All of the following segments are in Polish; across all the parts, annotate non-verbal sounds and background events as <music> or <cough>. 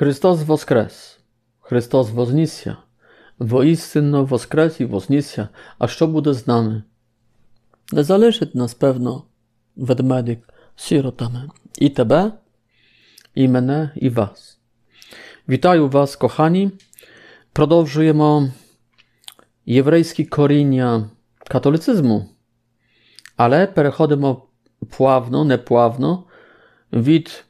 Христос воскрес, Христос вознісся, воістинно воскрес і вознісся, а що буде з нами? Не залишить нас, певно, ведмедик сіротами. І тебе, і мене, і вас. Вітаю вас, кохані. Продовжуємо єврейські коріння католицизму, але переходимо плавно, неплавно від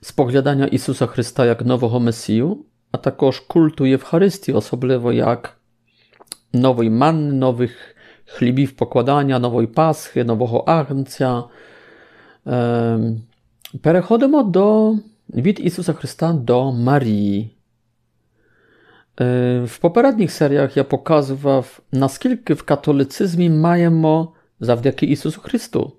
spoglądania Isusa Chrysta jak nowego Mesiju, a також культу Євхаристії, особливо як нової манни, нових хлібів покладання, нової Пасхи, нового Агнця. Переходимо до, від Ісуса Христа до Марії. W poprzednich seriach ja pokazywał, naskільки w katolicyzmie маємо завдяки Ісусу Христу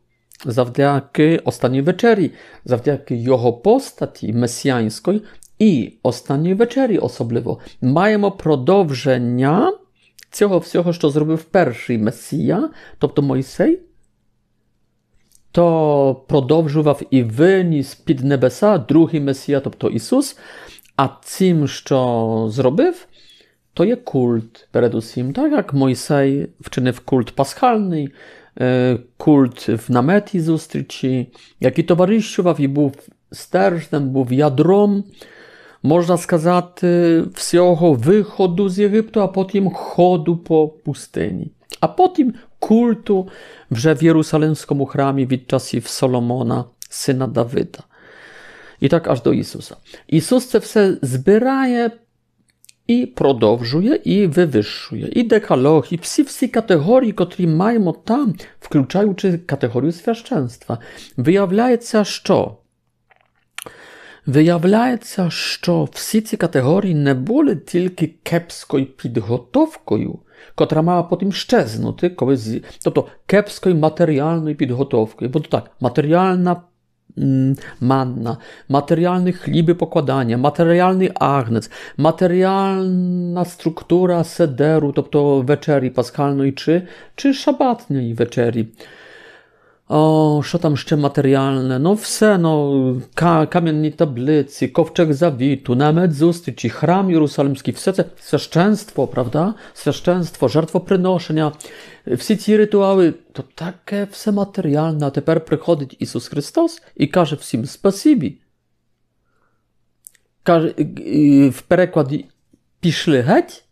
завдяки останній вечері, завдяки його постаті месіянської і останній вечері особливо маємо продовження цього всього, що зробив перший Месія, тобто Мойсей, то продовжував і виніс під небеса другий Месія, тобто Ісус. А цим, що зробив, то є культ передусім, так як Мойсей вчинив культ пасхальний, культ в наметі зустрічі, який товаришував і був стержнем, був ядром, можна сказати, всього виходу з Єгипту, а потім ходу по пустині. А потім культу вже в Єрусалимському храмі від часів Соломона, сина Давида. І так аж до Ісуса. Ісус це все збирає і продовжує, і вивищує. І декалог, і всі всі категорії, котрі маємо там, включаючи категорію священства. Виявляється, що Виявляється, що всі ці категорії не були тільки кепською підготовкою, котра мала потім щезнути, коли тобто кепською матеріальною підготовкою. Бо так, матеріальна manna, materialny chliby pokładania, materialny agnes, materialna struktura sederu, тобто вечері пасхальної чи, чи шабатної вечері. O, що там ще матеріальне? Ну, все, ну, кам'яні таблиці, ковчег завіту, намет зустрічі, храм Єрусалимський, все це священство, правда? Священство, жертвоприношення, всі ці ритуали, то таке все матеріальне. А тепер приходить Ісус Христос і каже всім спасибі. Каже, в перекладі пішли геть,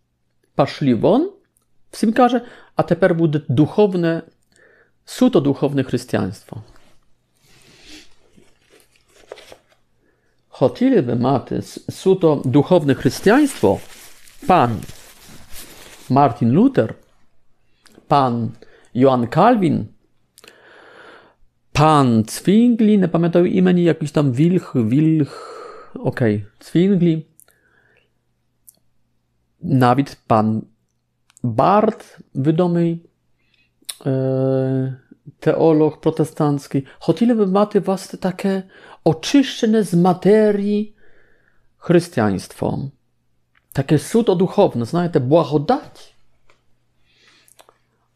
пошли вон, всім каже, а тепер буде духовне suto duchowne chrześcijaństwo. Хотіли мати суто духовне християнство, пан Мартін Лютер, пан Йоанн Кальвін, пан Цвінглі, не пам'ятаю імені, якийсь там Вільх, Вільх, окей, Цвінглі, навіть пан Барт, відомий teolog protestancki, chcieliby mати własne takie oczyszczone z materii chrześcijaństwo. Takie suto duchowne, знаєте, благодать.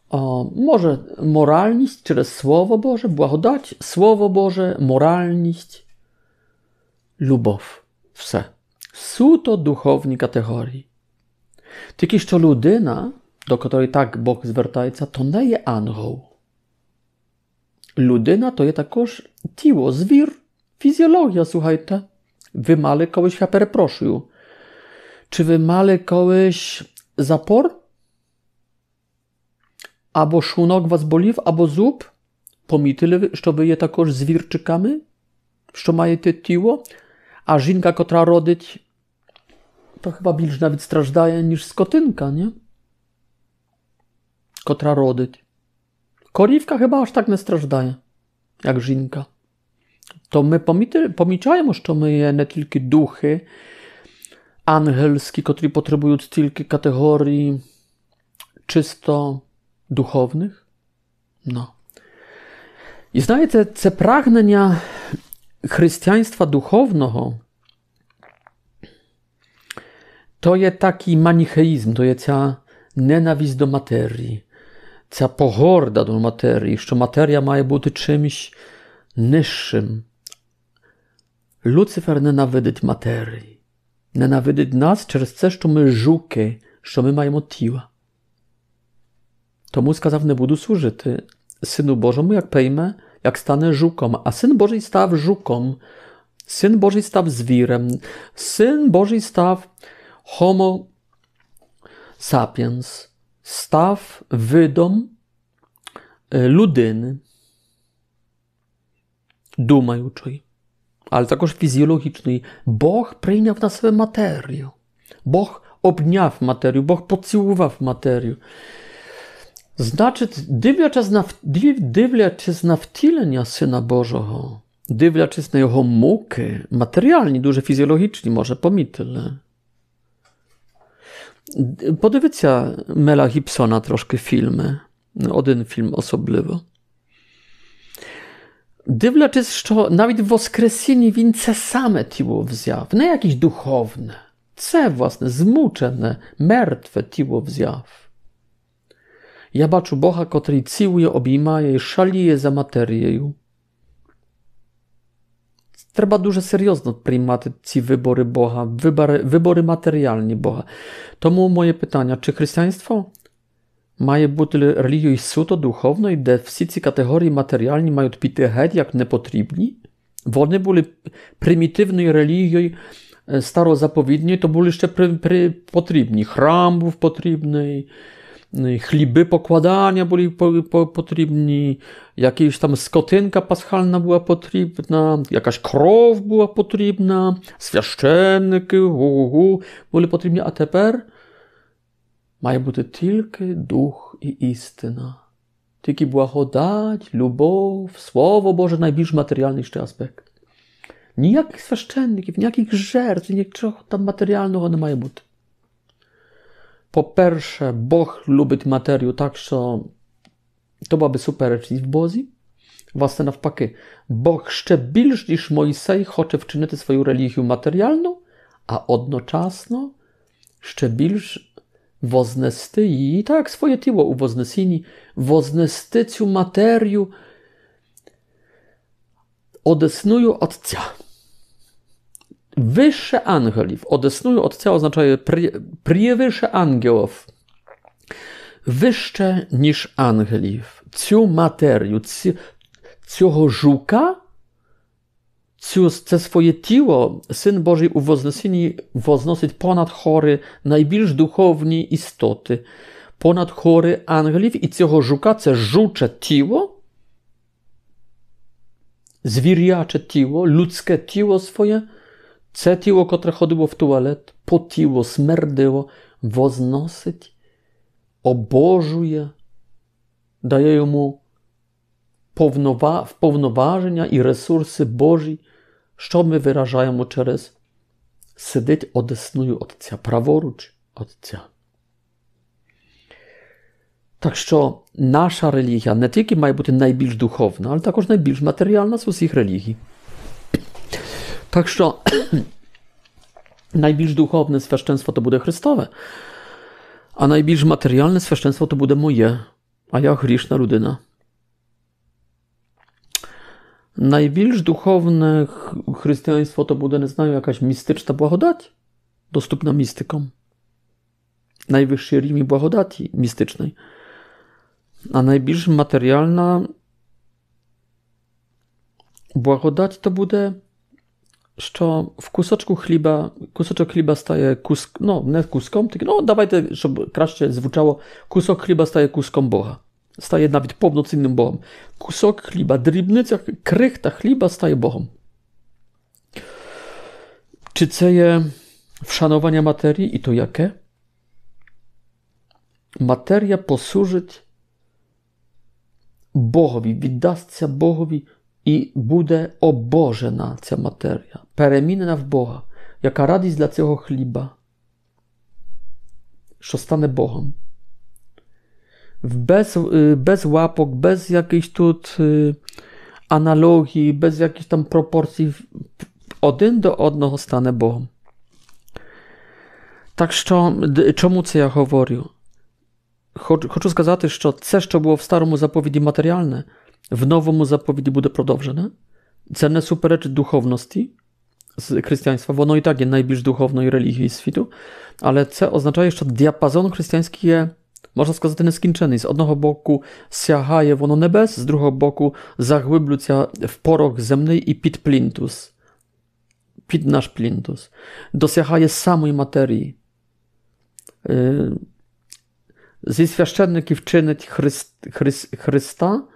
O, może moralność przez Słowo Boże, благодать, Słowo Boże, moralność, любов. Все. Суто духовні категорії. Тільки що людина до котрої так Бог звертається, то не є ангел. Людина то є також тіло, звір, фізіологія, słuchajте. Ви мали колись, я перепрошую. Чи ви мали колись запор? Або шлунок вас болів, або зуб? Помітили ви, що ви є також звірчиками, що маєте тіло, а жінка, котра родить, to chyba більш навіть страждає, ніж скотинка, nie? котра родить. Корівка хіба аж так не страждає, як жінка. То ми помічаємо, що ми є не тільки духи ангельські, котрі потребують тільки категорій чисто духовних. No. І знаєте, це прагнення християнства духовного. To jest taki manicheizm, to jest ta nienawiść do materii, ця погорда до матерії, що матерія має бути чимось нижчим. Люцифер ненавидить матерії. Ненавидить нас через це, що ми жуки, що ми маємо тіла. Тому сказав, не буду служити Synu Bożemu, jak pejmę, jak stanę żukom. A Syn Boży stał żukom. Syn Boży stał zwirem. Syn Boży stał homo sapiens. Stał wydom ludyny. Думаючої, але також фізіологічної. Бог прийняв на себе матерію. Бог обняв матерію, Бог поцілував матерію. Значить, дивлячись на, дивлячись на втілення Сина Божого, дивлячись на його муки, матеріальні, дуже фізіологічні, може, помітили. Подивіться Мела Гібсона трошки фільми. Один фільм особливо. Дивлячись, що навіть в Воскресінні він це саме тіло взяв, не якесь духовне. Це, власне, змучене, мертве тіло взяв. Я бачу Бога, котрий цілує, обіймає і шаліє за матерією. Треба дуже серйозно приймати ці вибори Бога, вибори, вибори матеріальні Бога. Тому моє питання: чи християнство має бути релігією суто духовною, де всі ці категорії матеріальні мають піти геть як непотрібні? Вони були примітивною релігією старозаповідньою, то були ще при, при, потрібні. Храм був потрібний. Chliby pokładania byli po, po, potrzebni, jakaś tam skotynka paschalna była potrzebna, jakaś krow była potrzebna, świaszczenki hu, byli potrzebni, a teraz mає бути тільки дух і істина. Тільки благодать, любов, Слово Боже, найбільш матеріальний ще аспект. Ніяких священників, ніяких жертв, нічого там матеріального не має бути. По-перше, Бог любить матерію так, що то byłaby суперечність в Бозі. Власне, навпаки, Бог ще більш, ніж Мойсей, хоче вчинити свою релігію матеріальну, а одночасно ще більш вознести її, так, своє тіло у Вознесінні, вознести цю матерію одесною Отця. Wyższe angelów. Odesnują od ciała oznacza przewyższe angielów. Wyższe niż angelów. Цю матерію, цього жука, цю, це своє тіло Син Божий у Вознесенні возносить понад хори найбільш духовні істоти, понад хори ангелів, і цього жука це жуче тіло, звіряче тіло, людське тіло своє – Це тіло, котре ходило в туалет, потіло, смердило, возносить, обожує, дає йому повноваження і ресурси Божі, що ми виражаємо через сидить одесною Отця, праворуч Отця. Так що наша релігія не тільки має бути найбільш духовна, але також найбільш матеріальна з усіх релігій. Так що <clears throat> найбільш духовне священство то буде Христове, а найбільш матеріальне священство то буде моє, а я грішна людина. Найбільш духовне християнство то буде, не знаю, якась містична благодать, доступна містикам. Найвищий рівень благодаті містичної. А найбільш матеріальна благодать то буде що в кусочку хліба, кусочок хліба стає куск, no, не куском, тільки, ну, давайте, щоб краще звучало, кусок хліба стає куском Бога. Стає навіть повноцінним Богом. Кусок хліба, дрібниця, крихта хліба стає Богом. Чи це є вшanowanie materii i to jakie? Materia posłużyć Bogowi, віддасться Богові і буде обожена ця матерія, перемінена в Бога, яка радість для цього хліба, що стане Богом. Без без łapok, bez jakiejś тут аналогії, без якихось там пропорцій, один до одного стане Богом. Так що, чому це я говорю? Хочу сказати, що це, що було в старому заповіді матеріальне, w вновому заповіді буде продовжена. Це не суперечить духовності chrześcijaństwa, bo ono i tak jest najbliż duchownej religii świtu, ale co oznacza jeszcze diapazon chrześcijański je, można сказати, nieskończony. Z jednego boku siahaje ono nebes, z drugiego boku zagłęblucja w poroch zemny i pit plintus. Pit nasz plintus. Dosiahaje samej materii. Y, Zjistwiaszczenny kiwczyny Chryst, Chryst, Chrysta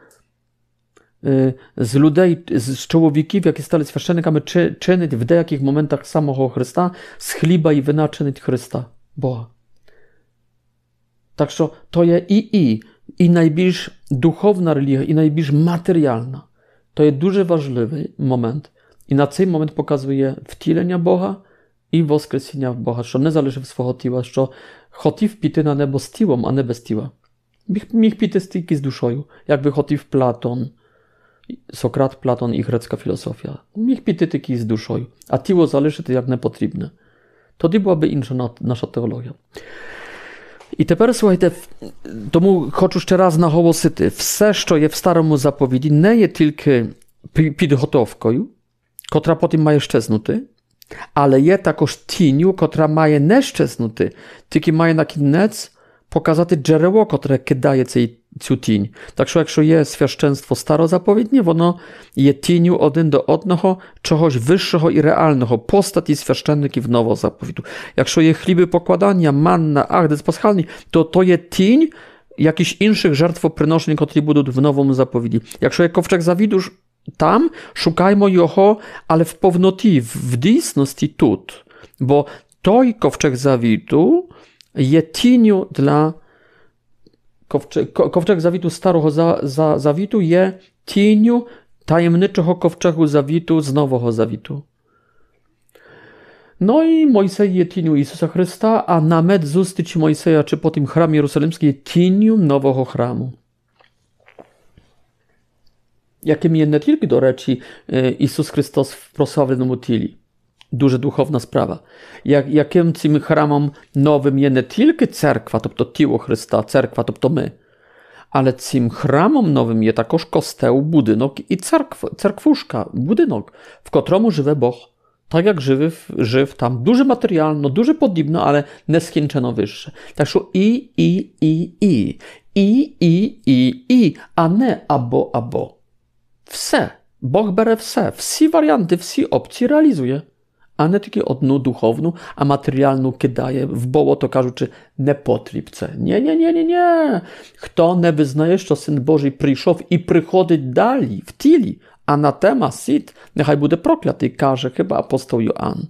Y, z ludzi, z, z człowieków, jakie stali świeczennikami, czy, czynić w jakich momentach samego Chrysta, z chleba i wina czynić Chrysta, Boga. Także to jest i, i, i najbliższa duchowna religia, i najbliższa materialna. To jest duży ważny moment. I na ten moment pokazuje wtilenia Boga i woskresienia Boga, że nie zależy od swojego tiła, że chodzi w pity na niebo z tiłą, a nie bez tiła. Mich, mich pity styki z duszą, jakby chodzi w Platon, Sokrat, Platon i grecka filozofia. Міг піти такі з душою, а тіло залишити як не потрібне. Тоді була би інша наша теологія. І тепер слухайте, тому хочу ще раз наголосити: все, що є в старому заповіді, не є тільки підготовкою, котра потім має щезнути, але є також тінню, котра має не щезнути, тільки має на кінець показати джерело, котре кидає цей цю тінь. Так що, якщо є священство старозаповіднє, воно є тінню один до одного чогось вищого і реального, постаті священників нового заповіду. Якщо є хліби покладання, манна, ахдес пасхальний, то то є тінь jakichś innych żertwoprynoszeń, które będą w nowym zapowiedzi. Якщо є ковчег завіду, там шукаймо його, але в повноті, в дійсності тут. Бо той ковчег завіту є тінню для Kowczek, kowczek zawitu staroho za, za, zawitu je tieniu tajemniczoho kowczechu zawitu z nowoho zawitu. No i Mojsej je tieniu Jezusa Chrysta, a namet z ustyć Mojseja, czy po tym chramie jerusalemskim tieniu nowoho chramu. Jakim je nie tylko do rzeczy e, Jezus Chrystus w prosławionym utili дуже духовна справа. Як, Яким цим храмом новим є не тільки церква, тобто тіло Христа, церква, тобто ми, але цим храмом новим є також костел, будинок і церква, церквушка, будинок, в котрому живе Бог. Так як жив, жив там дуже матеріально, дуже подібно, але нескінчено вище. Так що і, і, і, і, і, і, і, і, а не або, або. Все. Бог бере все, всі варіанти, всі опції реалізує a nie tylko odnu duchowną, a materialną, kiedy daje w boło to każu, czy nepotrzebce. Nie, nie, nie, nie, nie. Kto nie wyznaje, że Syn Boży przyszedł i przychodzi dali, w tyli, a na temat sit, niechaj będzie prokliaty, każe chyba apostoł Joan.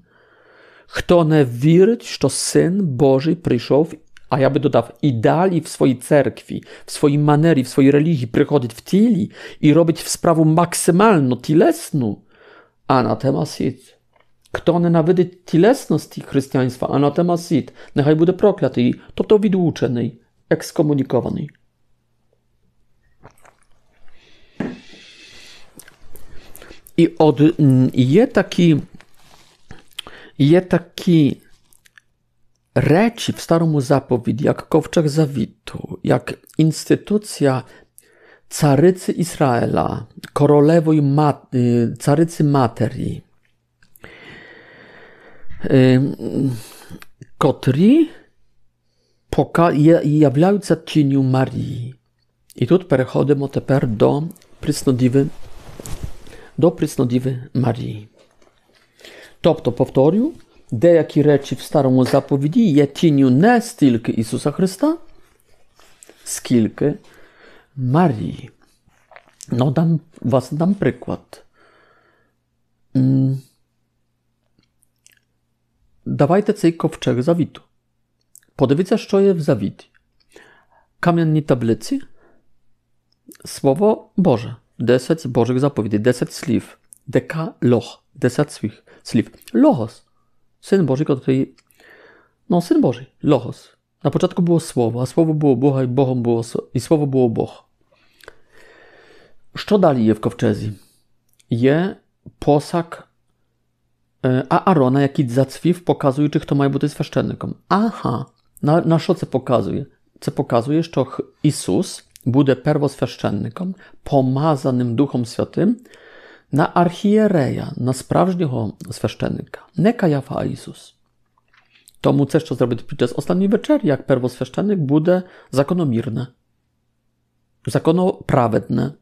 Kto nie wierzy, że Syn Boży przyszedł, a ja by dodał, i dali w swojej cerkwi, w swojej manerii, w swojej religii przychodzić w tyli i robić w sprawę maksymalną, tylesną, a na temat kto nenawidzi tylesności chrześcijaństwa, a na temat sit, niechaj będzie proklety, to to widłuczeny, ekskomunikowany. I od, je taki, je taki reci w starym zapowiedzi, jak kowczak zawitu, jak instytucja carycy Izraela, korolewoj ma, y, carycy materii, kotri poka jawiająca cieniu Marii. I tu przechodzimy teraz do prysnodiwy do prysnodiwy Marii. Tobto powtórzę, dejaki rzeczy w starym zapowiedzi je cieniu nie tylko Jezusa Chrysta, skilkę Marii. No dam, was dam przykład. Mm. Dawajte cej kowczeg zawitu. Podwice szczoje w zawiti. Kamienni tablicy? Słowo Boże. Deset Bożych zapowiedzi. Deset sliw. Deka loch. Deset swych sliw. Lohos. Syn Boży, który... No, Syn Boży. Lohos. Na początku było słowo, a słowo było Boga i Bohom było... I słowo było Boh. Co dali je w kowczezji? Je posak E, a Arona, jak i Zacwiw pokazuju, czy kto ma być священником. Aha, na, na co to pokazuje? To pokazuje, że Jezus będzie первосвященником, pomazanym Duchem Świętym na archiereja, na sprawdźnego священника, nie Kajafa, a Jezus. To mu też co zrobić podczas ostatniej wieczerzy, jak pierwoswященник będzie zakonomierny, zakonoprawedny.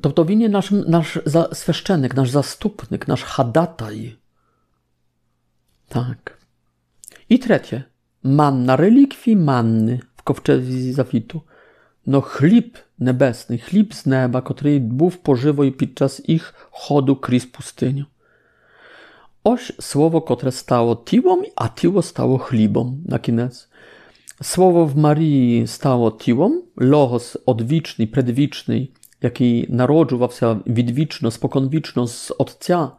to, to winien nasz, nasz sweszczenek, nasz zastupnik, nasz hadataj. Tak. I trzecie. Manna, relikwii manny w kowczewizji zafitu. No chlip nebesny, chlip z nieba, który był pożywo i podczas ich chodu kris pustyniu. Oś słowo, które stało tiłom, a tiło stało chlibom na kines Słowo w Marii stało tiłom, logos odwiczny, predwiczny, який народжувався відвічно, споконвічно з Отця,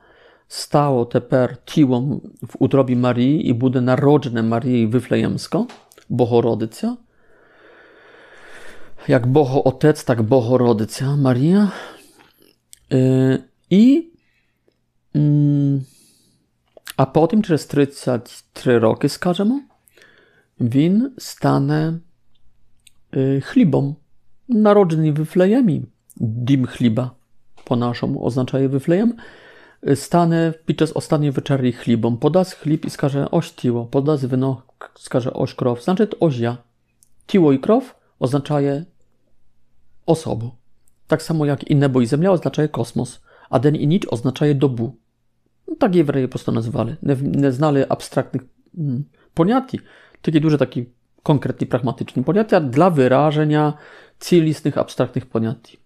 стало тепер тілом в утробі Марії і буде народжене Марії Вифлеємсько, Богородиця. Jak Boho Otec, tak Bogorodica Maria. I a potem przez 33 roki, skażemy, win stane chlibą, narodzony wyflejemi, dim chliba po naszemu oznacza wyflejem, stane podczas ostatniej wieczery chlibą, podas chlib i skaże oś tiło, podas wino, skaże oś krow, znaczy to oś ja. Tiło i krow oznaczaje osobę. Tak samo jak i niebo i ziemia oznaczaje kosmos, a den i nic oznaczaje dobu. No, tak Jewreje po prostu nazywali. Nie, nie znali abstraktnych mm, poniati, tylko duże taki konkretny, pragmatyczny poniatia dla wyrażenia cielistnych, abstraktnych poniati.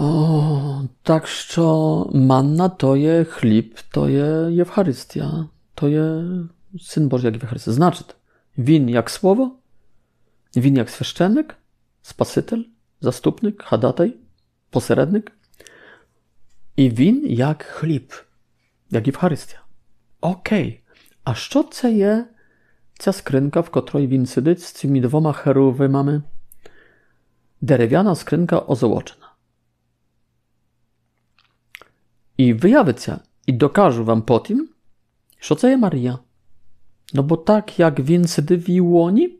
O, tak що manna to je chlib, to je Ewcharystia, to je Syn Boży jak Ewcharystia. Znaczy, win jak słowo, win jak świeszczenek, Спаситель, заступник, хадатай, посередник. І він як хліб, як Євхаристія. Окей. А що це є ця скринка, в котрій він сидить з цими двома херувимами? Дерев'яна скринка озолочена. І виявиться, і докажу вам потім, що це є Марія. Ну бо так, як він сидив в її лоні,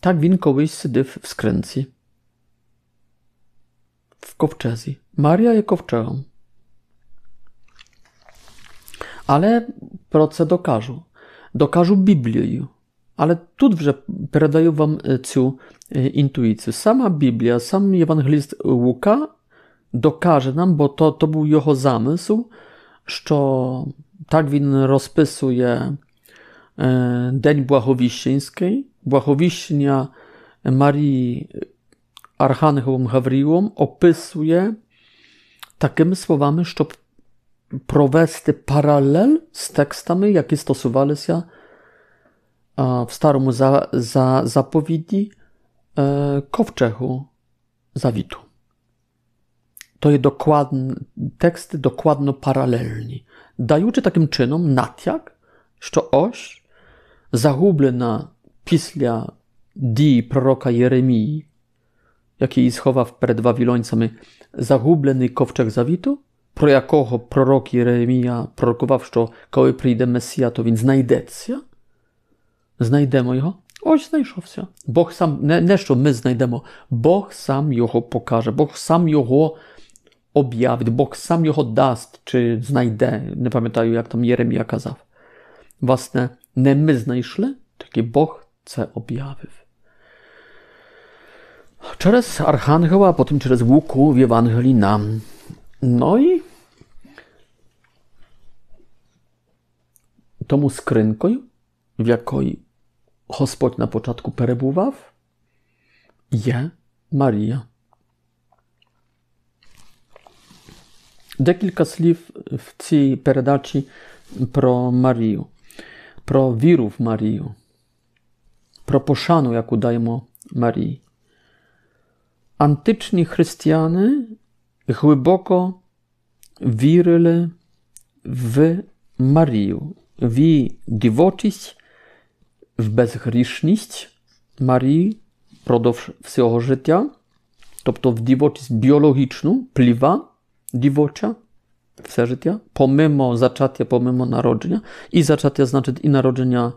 tak win kołyś sydyw w skręci. W kowczezji. Maria je kowczegą. Ale proce dokażu. Dokażu Biblię. Ale tu wrze передаю wam цю intuicję. Sama Biblia, sam ewangelist Łuka dokaże nam, bo to, to był jego zamysł, że tak win rozpisuje e, Dzień Błachowiścińskiej. Błachowiśnia Marii Archaniołom Gawriłom opisuje takimi słowami, że prowesty paralel z tekstami, jakie stosowali się e, w starym za, za, zapowiedzi e, Kowczechu Zawitu To jest dokładne, teksty dokładno paralelni, daючи таким чином натяк, що ось загублена після дії пророка Єремії, який сховав перед вавілонцями загублений ковчег завіту, про якого пророк Єремія пророкував, що коли прийде Месія, то він знайдеться. Знайдемо його. Ось знайшовся. Бог сам, не, не що ми знайдемо, Бог сам його покаже, Бог сам його об'явить, Бог сам його дасть чи знайде. Не пам'ятаю, як там Єремія казав. Власне, не ми знайшли, тільки Бог це об'явив. Через Архангела, а потім через Луку в Євангелії нам. Ну і тому скринкою, в якої Господь на початку перебував, є Марія. Декілька слів в цій передачі про Марію про віру в Марію, про пошану, яку даємо Марії. Античні християни глибоко вірили в Марію, в її дівочість, в безгрішність Марії впродовж всього життя, тобто в дівочість біологічну, пліва divočja, przeżycia, pomimo zaczatia, pomimo narodzenia. I zaczatia znaczy i narodzenia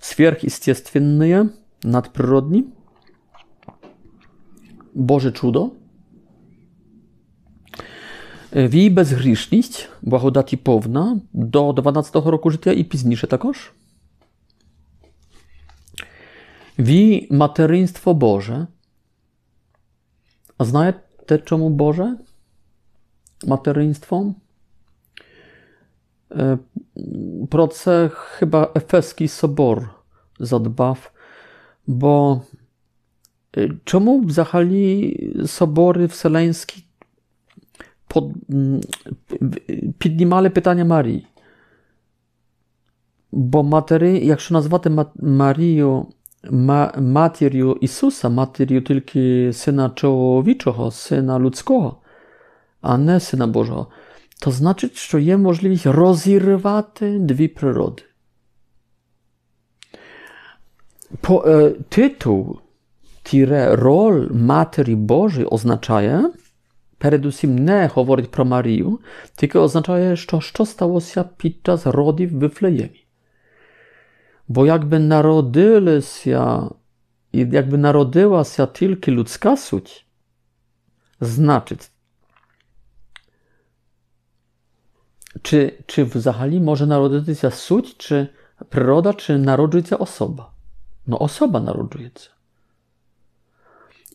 świerchistestwienne, nadprzyrodni, Boże cudo. W jej bezgrzeszność, błagodati powna, do 12 roku życia i późniejsze takoż. W materyństwo Boże. A znacie czemu Boże? Про це хіба Ефеський собор задбав, бо чому взагалі собори вселенські pod, піднімали питання Марії? Бо матери, якщо назвати Марію матір'ю Ісуса, матір'ю тільки Сина чоловічого, Сина людського, а не Сина Божого, to значить, що є можливість розірвати дві природи. По, е, титул тіре роль Матері Божої означає, передусім не говорить про Марію, тільки означає, що що сталося під час родів в Вифлеємі. Бо якби народилися, якби народилася тільки людська суть, значить, Czy, czy взагалі може народитися суть, чи природа, чи народжується особа? Ну, особа народжується.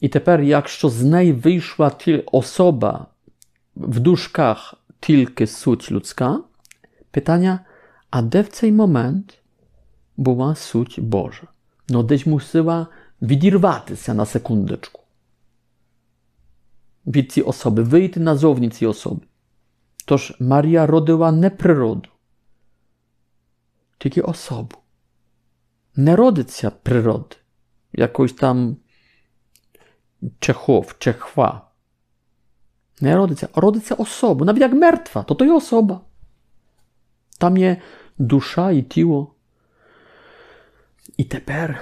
І тепер, якщо з неї вийшла особа в дужках тільки суть людська, питання, а де в цей момент була суть Божа? Ну, десь мусила відірватися на секундочку від цієї особи, вийти назовні цієї особи. Toż Maria rodyła nie przyrodu, tylko osobu. Nie rodycja przyrody, jakąś tam Czechów, Czechwa. Nie rodycja, osobu. Nawet jak mertwa, to to jest osoba. Tam jest dusza i tiło. I teper,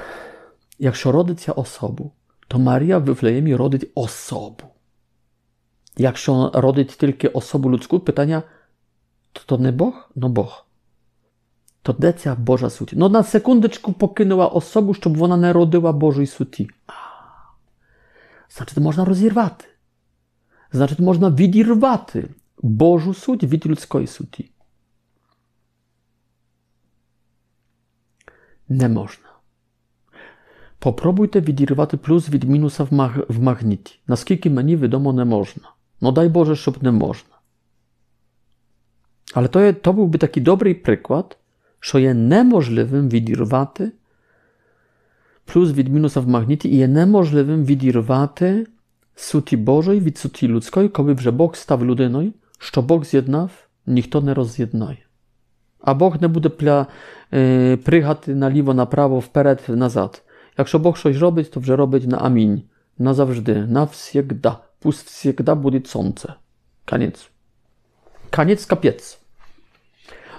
jak się rodycja osobu, to Maria w Wiflejemie rodyć osobu. Якщо родить тільки особу людську, питання, то то не Бог? Ну Бог. То де ця Божа суть? Ну на секундочку покинула особу, щоб вона не родила Божої суті. Значить, можна розірвати. Значить, можна відірвати Божу суть від людської суті. Не можна. Попробуйте відірвати плюс від мінуса в, маг... в магніті. Наскільки мені відомо, не можна. No daj Boże, щоб не можна. Але то, є, то був би такий добрий приклад, що є неможливим відірвати плюс від мінуса в магніті і є неможливим відірвати суті Божої від суті людської, коли вже Бог став людиною, що Бог з'єднав, ніхто не роз'єднає. А Бог не буде пля, е, пригати наліво, направо, вперед, назад. Якщо Бог щось робить, то вже робить на амінь. Назавжди, навсігда. Пусть всегда будет сонце. Koniec. Koniec kapiec.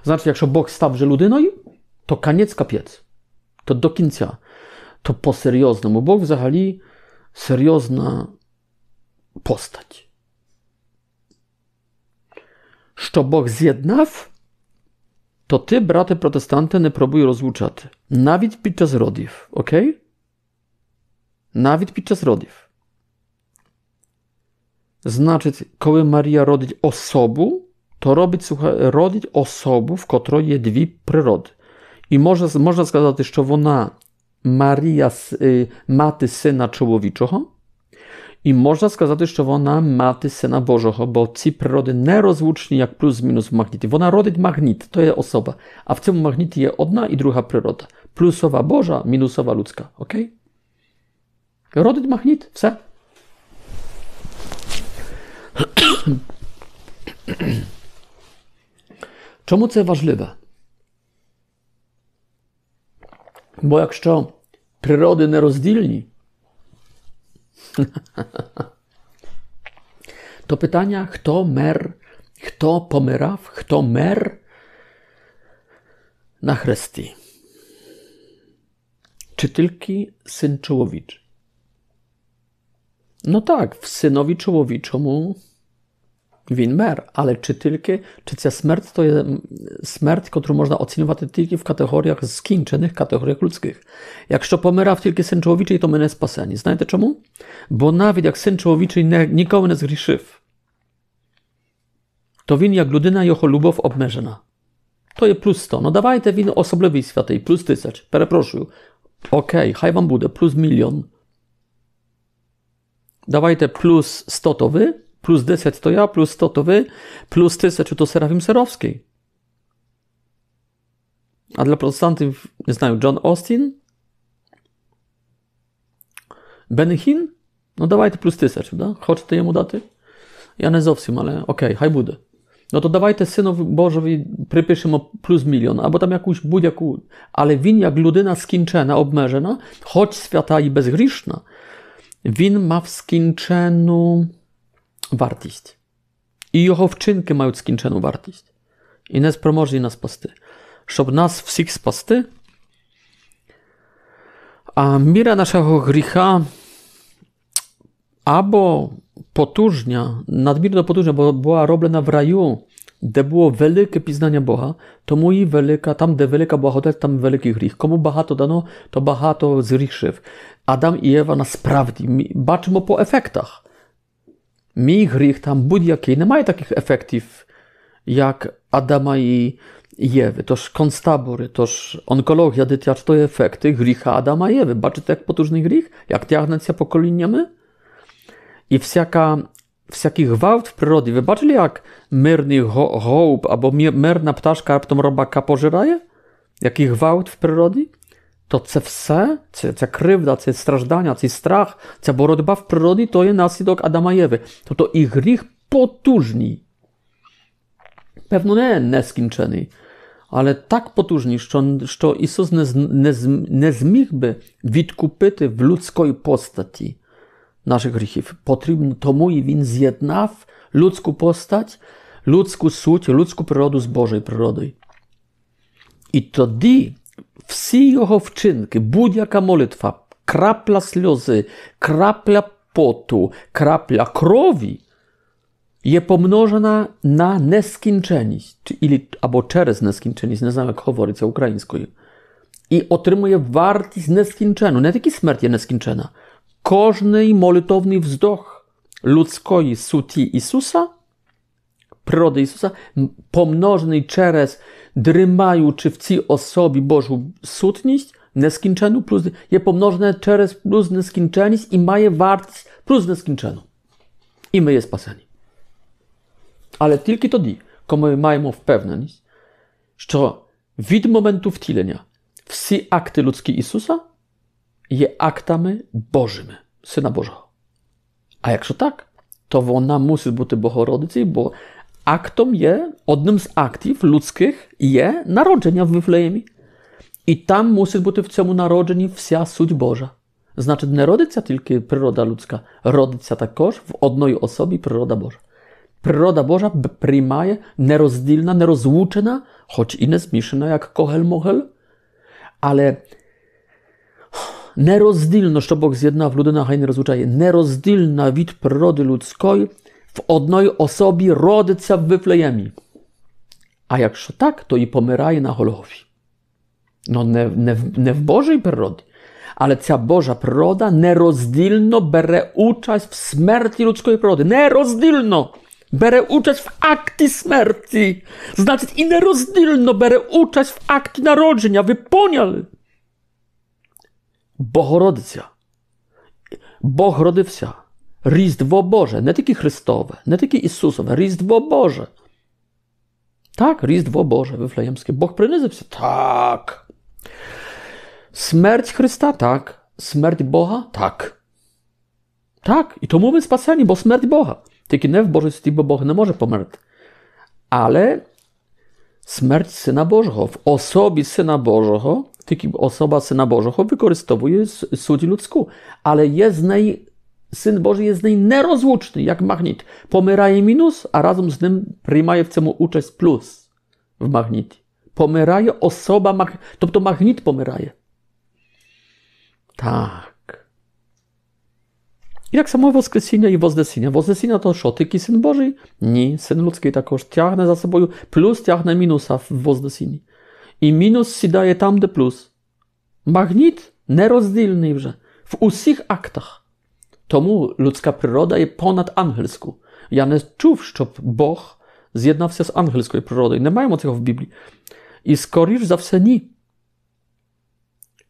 Znaczy, якщо Бог став вже людиною, то koniec капець. То до кінця. То по-серйозному. Бог взагалі серйозна постать. Що Бог з'єднав, то ти, брате протестанте, не пробуй розлучати. Навіть під час родів. Окей? Навіть під час родів. Значить, коли Марія родить особу, то робить, słuchaj, родить особу, в котрої є дві природи. І можна, можна сказати, що вона Марія мати сина чоловічого, і можна сказати, що вона мати сина Божого, бо ці природи нерозлучні, як плюс-мінус в магніті. Вона родить магніт, то є особа. А в цьому магніті є одна і друга природа. Плюсова Божа, мінусова людська. Окей? Родить магніт, все. Чому це важливе? Бо якщо природи нероздільні, то питання, хто мер, хто помирав, хто мер на хресті? Чи тільки син чоловічий? No tak, w synowi win mer, ale czy tylko, czy ta śmierć to jest śmierć, którą można ocenować tylko w kategoriach skończonych, kategoriach ludzkich. Jak się pomiera w tylko syn człowieczy, to my nie spaseni. Znajdę czemu? Bo nawet jak syn człowieczy nie, nikomu nie zgrzeszył, to win jak ludyna jeho lubow obmerzena. To je plus 100. No dawajte win osobliwość tej plus 1000. Przepraszam. Okej, okay, haj wam bude, plus milion. Dawajte plus 100 to wy, plus 10 to ja, plus 100 to wy, plus 1000 to Serafim Serowskiej. A dla protestantów nie znają John Austin, Benny Hinn, no dawajte plus 1000, prawda? Choć ty jemu daty? Ja nie zowsim, ale okej, okay, haj budę. No to dawajte synowi Bożowi przypiszmy mu plus milion, albo tam jakąś budziaku, ale win jak ludyna skinczena, obmerzena, choć świata i bezgrzeszna, win ma w skinczenu wartość. I jego wczynki mają skinczeną wartość. I nas promoży nas pasty. Żeby nas wszystkich spasty, a mira naszego grzecha albo потужня, надмірно потужня, бо була роблена в раю, де було велике пізнання Бога, тому і велика, там, де велика благодать, там великий гріх. Кому багато дано, то багато згрішив. Адам і Єва насправді ми бачимо по ефектах. Мій гріх там будь-який, немає таких ефектів, як Адама і Єви. Тож концтабори, тож онкологія дитяча, то є ефекти гріха Адама і Єви. Бачите, як потужний гріх, як тягнеться поколіннями? i wsiaka, wsiaki gwałt w przyrodzie. Wybaczyli jak myrny go, gołb albo myrna ptaszka raptom robaka pożeraje? Jaki gwałt w przyrodzie? To ce все, це, ця кривда, це страждання, цей страх, ця боротьба в природі, то є наслідок Адама Єви. Тобто і гріх потужний. Певно, не нескінчений, але так потужний, що, що Ісус не, не, не зміг би відкупити в людської постаті naszych grzechów. Potrzebny tomu i win zjednaw ludzką postać, ludzką suć, ludzką przyrodę z Bożej przyrody. I wtedy wszyscy jego wczynki, budjaka molitwa, krapla sliozy, krapla potu, krapla krowi, je pomnożona na nieskończeność, ili, albo przez nieskończeność, nie znam jak mówić ukraińską. I otrzymuje wartość nieskończoną, nie tylko śmierć jest nieskończona, każdy molitowny wzdech ludzkiej suti Jezusa, prody Jezusa, pomnożony przez drymający w tej osobie Bożą sutność, nieskończoną plus, jest pomnożone przez plus nieskończoność i ma wartość plus nieskończoną. I my jest spaseni. Ale tylko wtedy, kiedy my mamy w pewność, że od momentu wtilenia wszystkie akty ludzkie Jezusa je aktami Bożymi, Syna Bożego. A jakże tak, to ona musi być Bohorodicą, bo aktom je, одним z aktów ludzkich je narodzenia w Wifleemie. I tam musi być w цьому народженні вся суть Божа. Значить, не родиться тільки природа людська, родиться також в одній особі природа Божа. Природа Божа приймає нероздільна, нерозлучена, хоч і не змішана, як когель-могель, але nerozdilno, що Бог з'єднав людина, хай не розлучає, нероздільна від природи людської в одній особі родиться в Вифлеємі. А якщо так, то і помирає на Голгофі. No не, не, не в Божій природі, але ця Божа природа нероздільно бере участь в смерті людської природи. Нероздільно! Бере участь в акті смерті. Значить, і нероздільно бере участь в акті народження. Ви поняли? Богородиця. Бог родився. Різдво Боже, не тільки Христове, не тільки Ісусове, Різдво Боже. Так, Різдво Боже, Вифлеємське. Бог принизився? Так. Смерть Христа? Так. Смерть Бога? Так. Так. І тому ми спасені, бо смерть Бога. Тільки не в Божості, бо Бог не може померти. Але смерть Сина Божого в особі Сина Божого tiki osoba Syna Bożego wykorzystuje sуть ludzką, ale jest z niej, Syn Boży jest z niej nerozłączny, jak magnet. Pomyraje minus, a razem z nim przyjmuje w cemu uczest plus w magnecie. Pomyraje osoba, mag... to magnet pomyraje. Tak. Як само Воскресіння і Вознесіння. Вознесіння то що? Тільки Син Божий? Ні, Син людський також тягне за собою, плюс тягне мінуса в Вознесінні. І мінус сідає там, де плюс. Магніт нероздільний вже в усіх актах. Тому людська природа є понад ангельську. Я не чув, щоб Бог з'єднався з ангельською природою. Не маємо цього в Біблії. І скоріш за все, ні.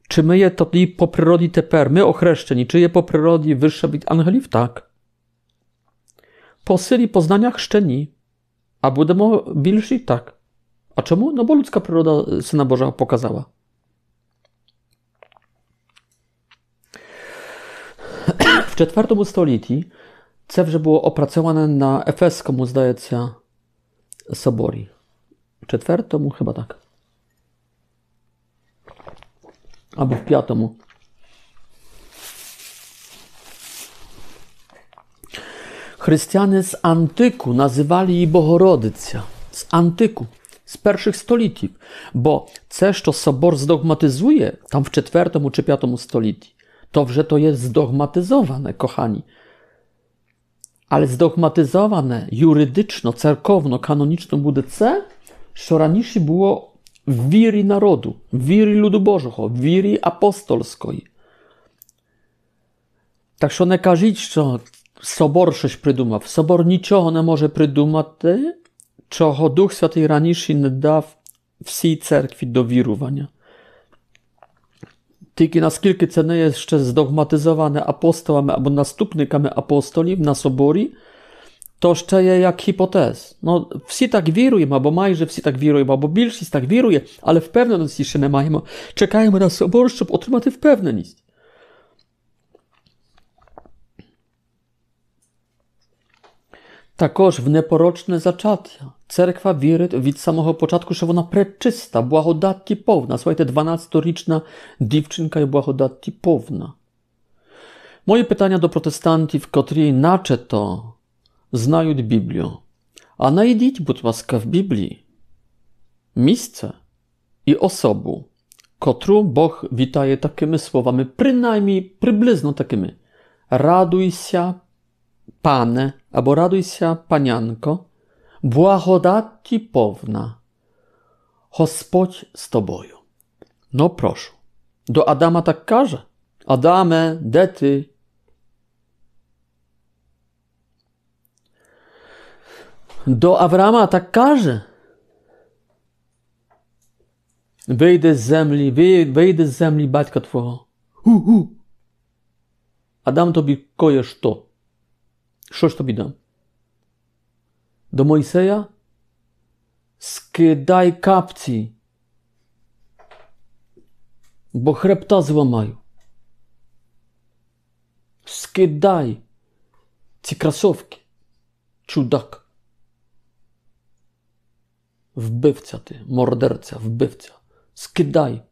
Чи ми є тоді по природі тепер, ми охрещені, чи є по природі wyższe від ангелів? Так. По силі познаннях ще ні. А будемо більші? Так. А чому? No bo ludzka природа Syna Bożego pokazała. В IV столітті це вже було опрацьоване на Ефеському, здається, соборі. В четвертому, хіба так. Або в п'ятому. Християни з антику називали її Богородиця. З антику, з перших століттів. Бо це, що собор здогматизує там в IV чи V столітті, to вже to jest zdogmatyzowane, kochani. Ale zdogmatyzowane jurydyczno, cerkowno, kanoniczno буде це, що раніше було в вірі народу, в вірі люду Божого, в вірі апостольської. Так що не кажіть, що собор щось придумав. Собор нічого не може придумати, чого Дух Святий раніше не дав всій церкві до вірування. Тільки наскільки це не є ще здогматизоване апостолами або наступниками апостолів на соборі, то ще є як hipotez. No, всі так віруємо, або майже всі так віруємо, або більшість так вірує, але впевненості ще не маємо. Чекаємо на собор, щоб отримати впевненість. Також в непорочне зачаття. Церква вірить від самого початку, що вона пречиста, благодатті повна. Słuchajcie, 12-річна дівчинка є благодатті повна. Moje pytania do protestantów, którzy начебто знають Біблію. А знайдіть, будь ласка, в Біблії місце і особу, котру Бог вітає такими словами, принаймні приблизно такими. Радуйся, пане, або радуйся, панянко, благодаті повна. Господь з тобою. Ну, прошу. До Адама так каже: Адаме, де ти? До Авраама так каже. Вийди з землі, вийди з землі батька твого. Ху-ху. Адам тобі коє що? Що ж тобі дам? До Мойсея скидай капці, бо хребта зламаю. Скидай ці кросовки, чудак. Вбивця ти, мордерця, вбивця. Скидай,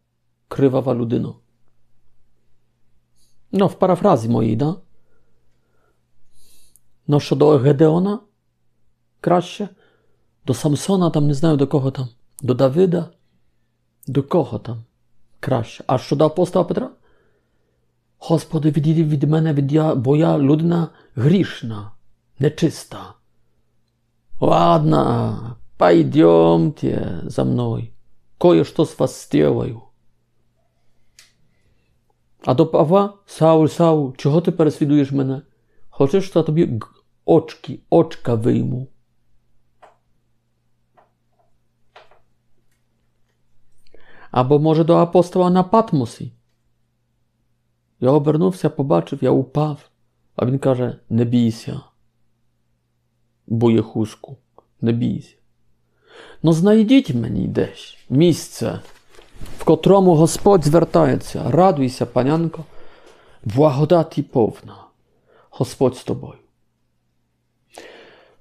кривава людино. No, w parafrazji mojej, da? No, що до Гедеона краще, до Самсона там не знаю до кого там, до Давида, до кого там краще. А що до апостола Петра? Господи, відійди від мене, від я, бо я людина грішна, нечиста. Ладно, пойдемте за мною, кое-что с вас сделаю. А до Павла, Сауль, Сауль, чого ти переслідуєш мене? Хочеш, що тобі очки, очка вийму? Або, може, до апостола на Патмосі? Я обернувся, побачив, я упав, а він каже: не бійся, боєхушку, не бійся. Ну, знайдіть мені десь місце, в котрому Господь звертається. Радуйся, панянко, благодаті повна. Господь з тобою.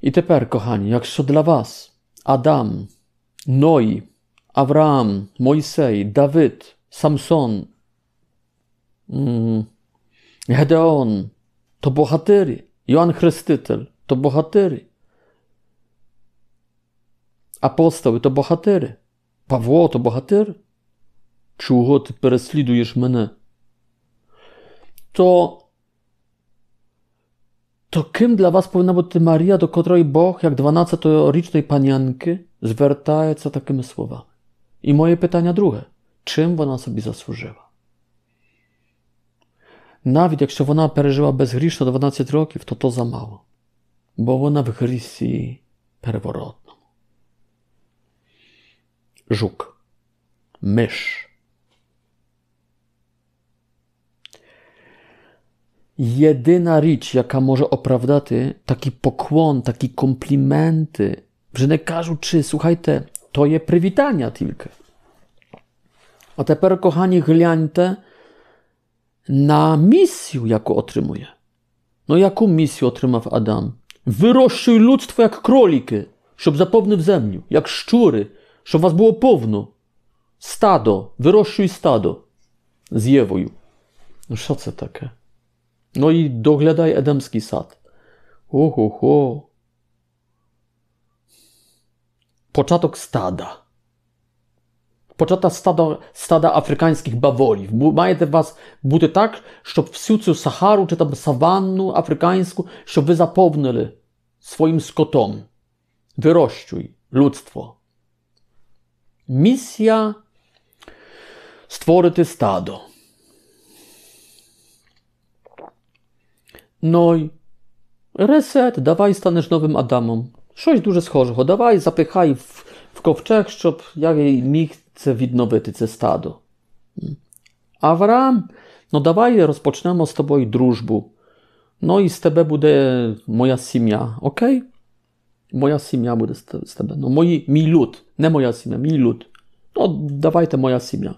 І тепер, кохані, якщо для вас Адам, Ной, Авраам, Мойсей, Давид, Самсон, Гедеон, то богатирі, Йоанн Хреститель, то богатирі. Апостоли то богатири. Павло то богатир. Чого ти переслідуєш мене? То to kim dla was powinna być Maria, do której Bóg, jak 12-rocznej panianki, zwracaється takimi słowami? I moje pytanie drugie. Czym ona sobie zasłużyła? Nawet якщо вона пережила безгрішно 12 років, то то замало. Бо вона в грісі переворотному. Жук. Mysz. Jedyna rzecz, jaka może opravdać taki pokłon, taki komplimenty, że nie кажу, czy słuchajcie, to je przywitania tylko. A teraz, kochani, гляньте na misję, jaką otrzymuje. No jaką misję otrzymał Adam? Wyroszczuj ludztwo jak króliki, щоб zapewne w ziemi, jak szczury, щоб was było powno. Stado, wyroszczuj stado. Zjewuj. No co to takie? No i doglądaj edemski sad. Oho, ho. Początek stada. Poczata stada, stada afrykańskich bawoli. Маєте was бути tak, щоб всю цю Сахару чи там саванну африканську, щоб ви заповнили своїм скотом. Вирощуй ludztwo. Misja stworzyć stado. Noj. Reset, dawaj staniesz nowym Adamom. Sześć duże schorzecho, dawaj zapychaj w, w kowczech, szczop jakiej michce widno wytyce stado. Mm. Avram, no dawaj rozpoczynamy z tobą drużbu. No i z tebe bude moja simia, ok? Moja simia bude z tebe. No moi, mi lud, nie moja simia, mi lud. No dawaj te moja simia.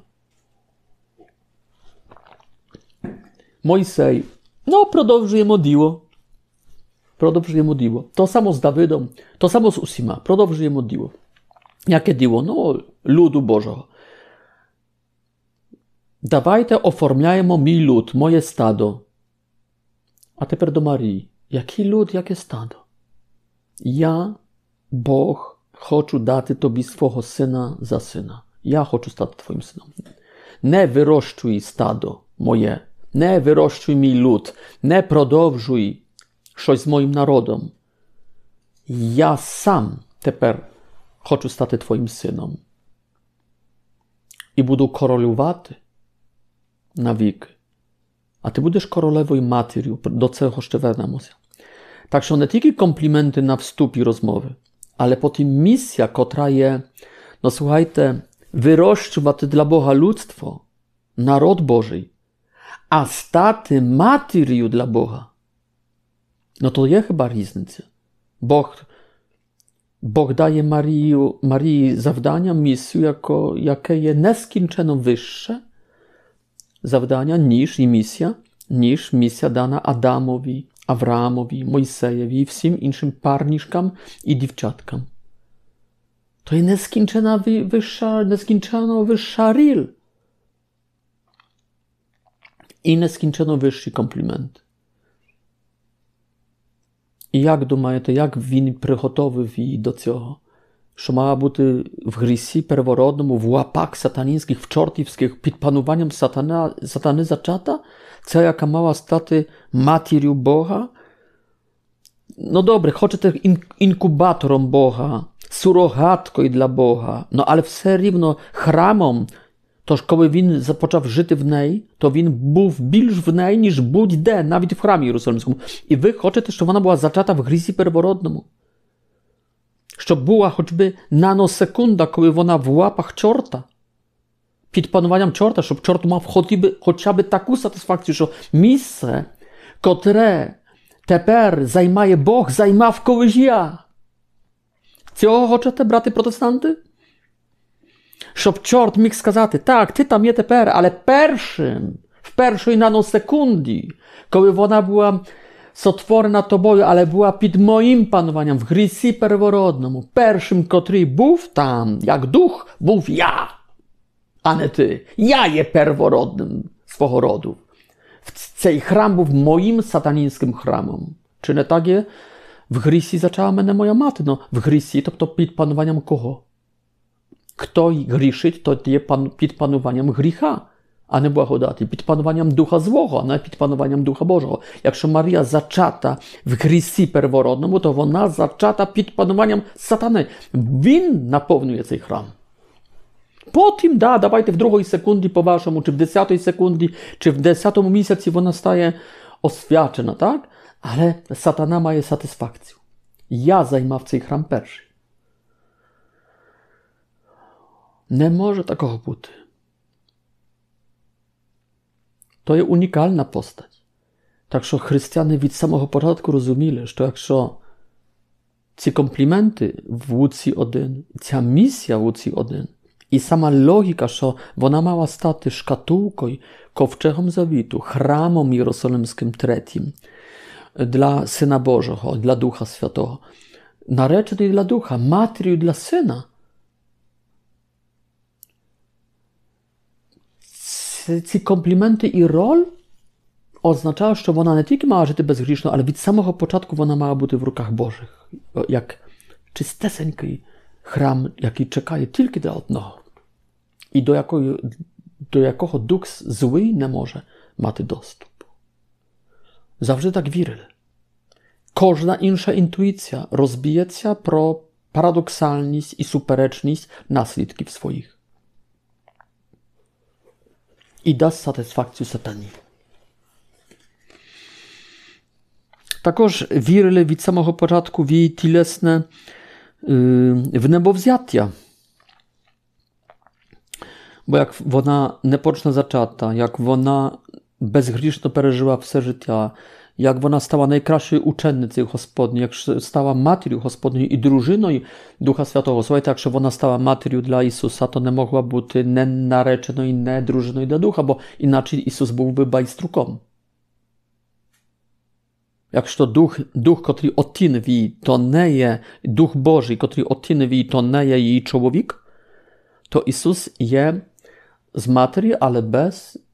Mojsej, no продовжуємо діло. Продовжуємо діло. То само з Давидом, то само з усіма. Продовжуємо діло. Jakie діло? Ну, ludu Bożego. Dawajte oformляємо мій люд, моє стадо. А тепер до Марії. Який люд, яке стадо? Я, Бог, хочу дати тобі свого сина за сина. Я хочу стати твоїм сином. Не вирощуй стадо моє, не вирощуй мій люд, не продовжуй щось з моїм народом. Я сам тепер хочу стати твоїм сином. І буду королювати навіки. А ти будеш королевою матір'ю, до цього ще вернемося. Так що не тільки компліменти на вступі розмови, але потім місія, котра є, no słuchajcie, wyrощувати dla Boga ludztwo, naród Boży, stati matiriu dla Boga, no to jest chyba różnica. Bóg Bóg daje Marii, Marii zawdania, misję, jako, jakie jest nieskończeno wyższe zawdania niż i misja, niż misja dana Adamowi, Awramowi, Mojsejewi i wszystkim innym parniczkam i dziewczatkam. To jest nieskończona wyższa, nieskończona wyższa ril I nieskończeno wyższy kompliment. І як думаєте, як він приготовив її до цього? Що мала бути в грісі первородному, в łapach сатанінських, в чортівських, під пануванням сатана, сатани зачата? Це яка мала стати матір'ю Бога? No dobre, хочете інкубатором Бога, сурогаткою для Бога, no ale все рівно храмом Тож, коли він почав жити в неї, то він був більш в неї, ніж будь-де, навіть в храмі Єрусалимському. І ви хочете, щоб вона була зачата в грізі первородному. Щоб була хоч би наносекунда, коли вона в лапах чорта, під пануванням чорта, щоб чорт мав хоча б таку сатисфакцію, що місце, котре тепер займає Бог, займав колись я. Цього хочете, брати протестанти? щоб чорт міг сказати, так, ти там є тепер, але першим, в першій наносекунді, коли вона була сотворена тобою, але була під моїм пануванням в грісі первородному, першим, котрий був там, як дух, був я, а не ти. Я є первородним свого роду. Цей храм був моїм сатанінським храмом. Чи не так є? В грісі зачала мене моя мати, no в грісі, тобто під пануванням кого? Kto grzeszyć, to jest pan, pod panowaniem grzecha. а не благодаті, під пануванням Духа Злого, а не під пануванням Духа Божого. Якщо Марія зачата в грісі первородному, то вона зачата під пануванням сатани. Він наповнює цей храм. Потім, да, давайте в другій секунді, по-вашому, чи в десятій секунді, чи в десятому місяці вона стає освячена, так? Але сатана має сатисфакцію. Я займав цей храм перший. Не може такого бути. To jest unikalna postać. Tak, że chrześcijanie від samego początku rozumieli, że якщо ці компліменти в Луці 1, ця місія в Луці 1, і сама логіка, що вона мала стати шкатулкою, ковчегом завіту, храмом Єрусалимським третім dla Syna Bożego, dla Ducha Świętego, narečeний dla Ducha, матір'ю для Сина. ці компліменти і роль означають, що вона не тільки мала жити безгрішно, але від самого початку вона мала бути в руках Божих, як чистесенький храм, який чекає тільки для одного, і до якого, до якого дух злий не може мати доступ. Завжди так вірили. Кожна інша інтуїція розбіється про парадоксальність і суперечність наслідків своїх I da сатисфакцію сатані. Також вірили від самого початку в її тілесне в небовзяття. Бо як вона непорочно зачата, як вона безгрішно пережила все життя, jak ona stała najkrajszej uczennicy gospodni, jak stała materią gospodni i drużyną Ducha Świętego. Słuchajcie, jak ona stała materią dla Jezusa, to nie mogła być nie nareczoną no i nie drużyną dla Ducha, bo inaczej Jezus byłby bajstruką. Jakż to duch, duch, który otinwi, to nieje, duch Boży, który otinwi, to nieje jej człowiek, to Jezus je z materii, ale bez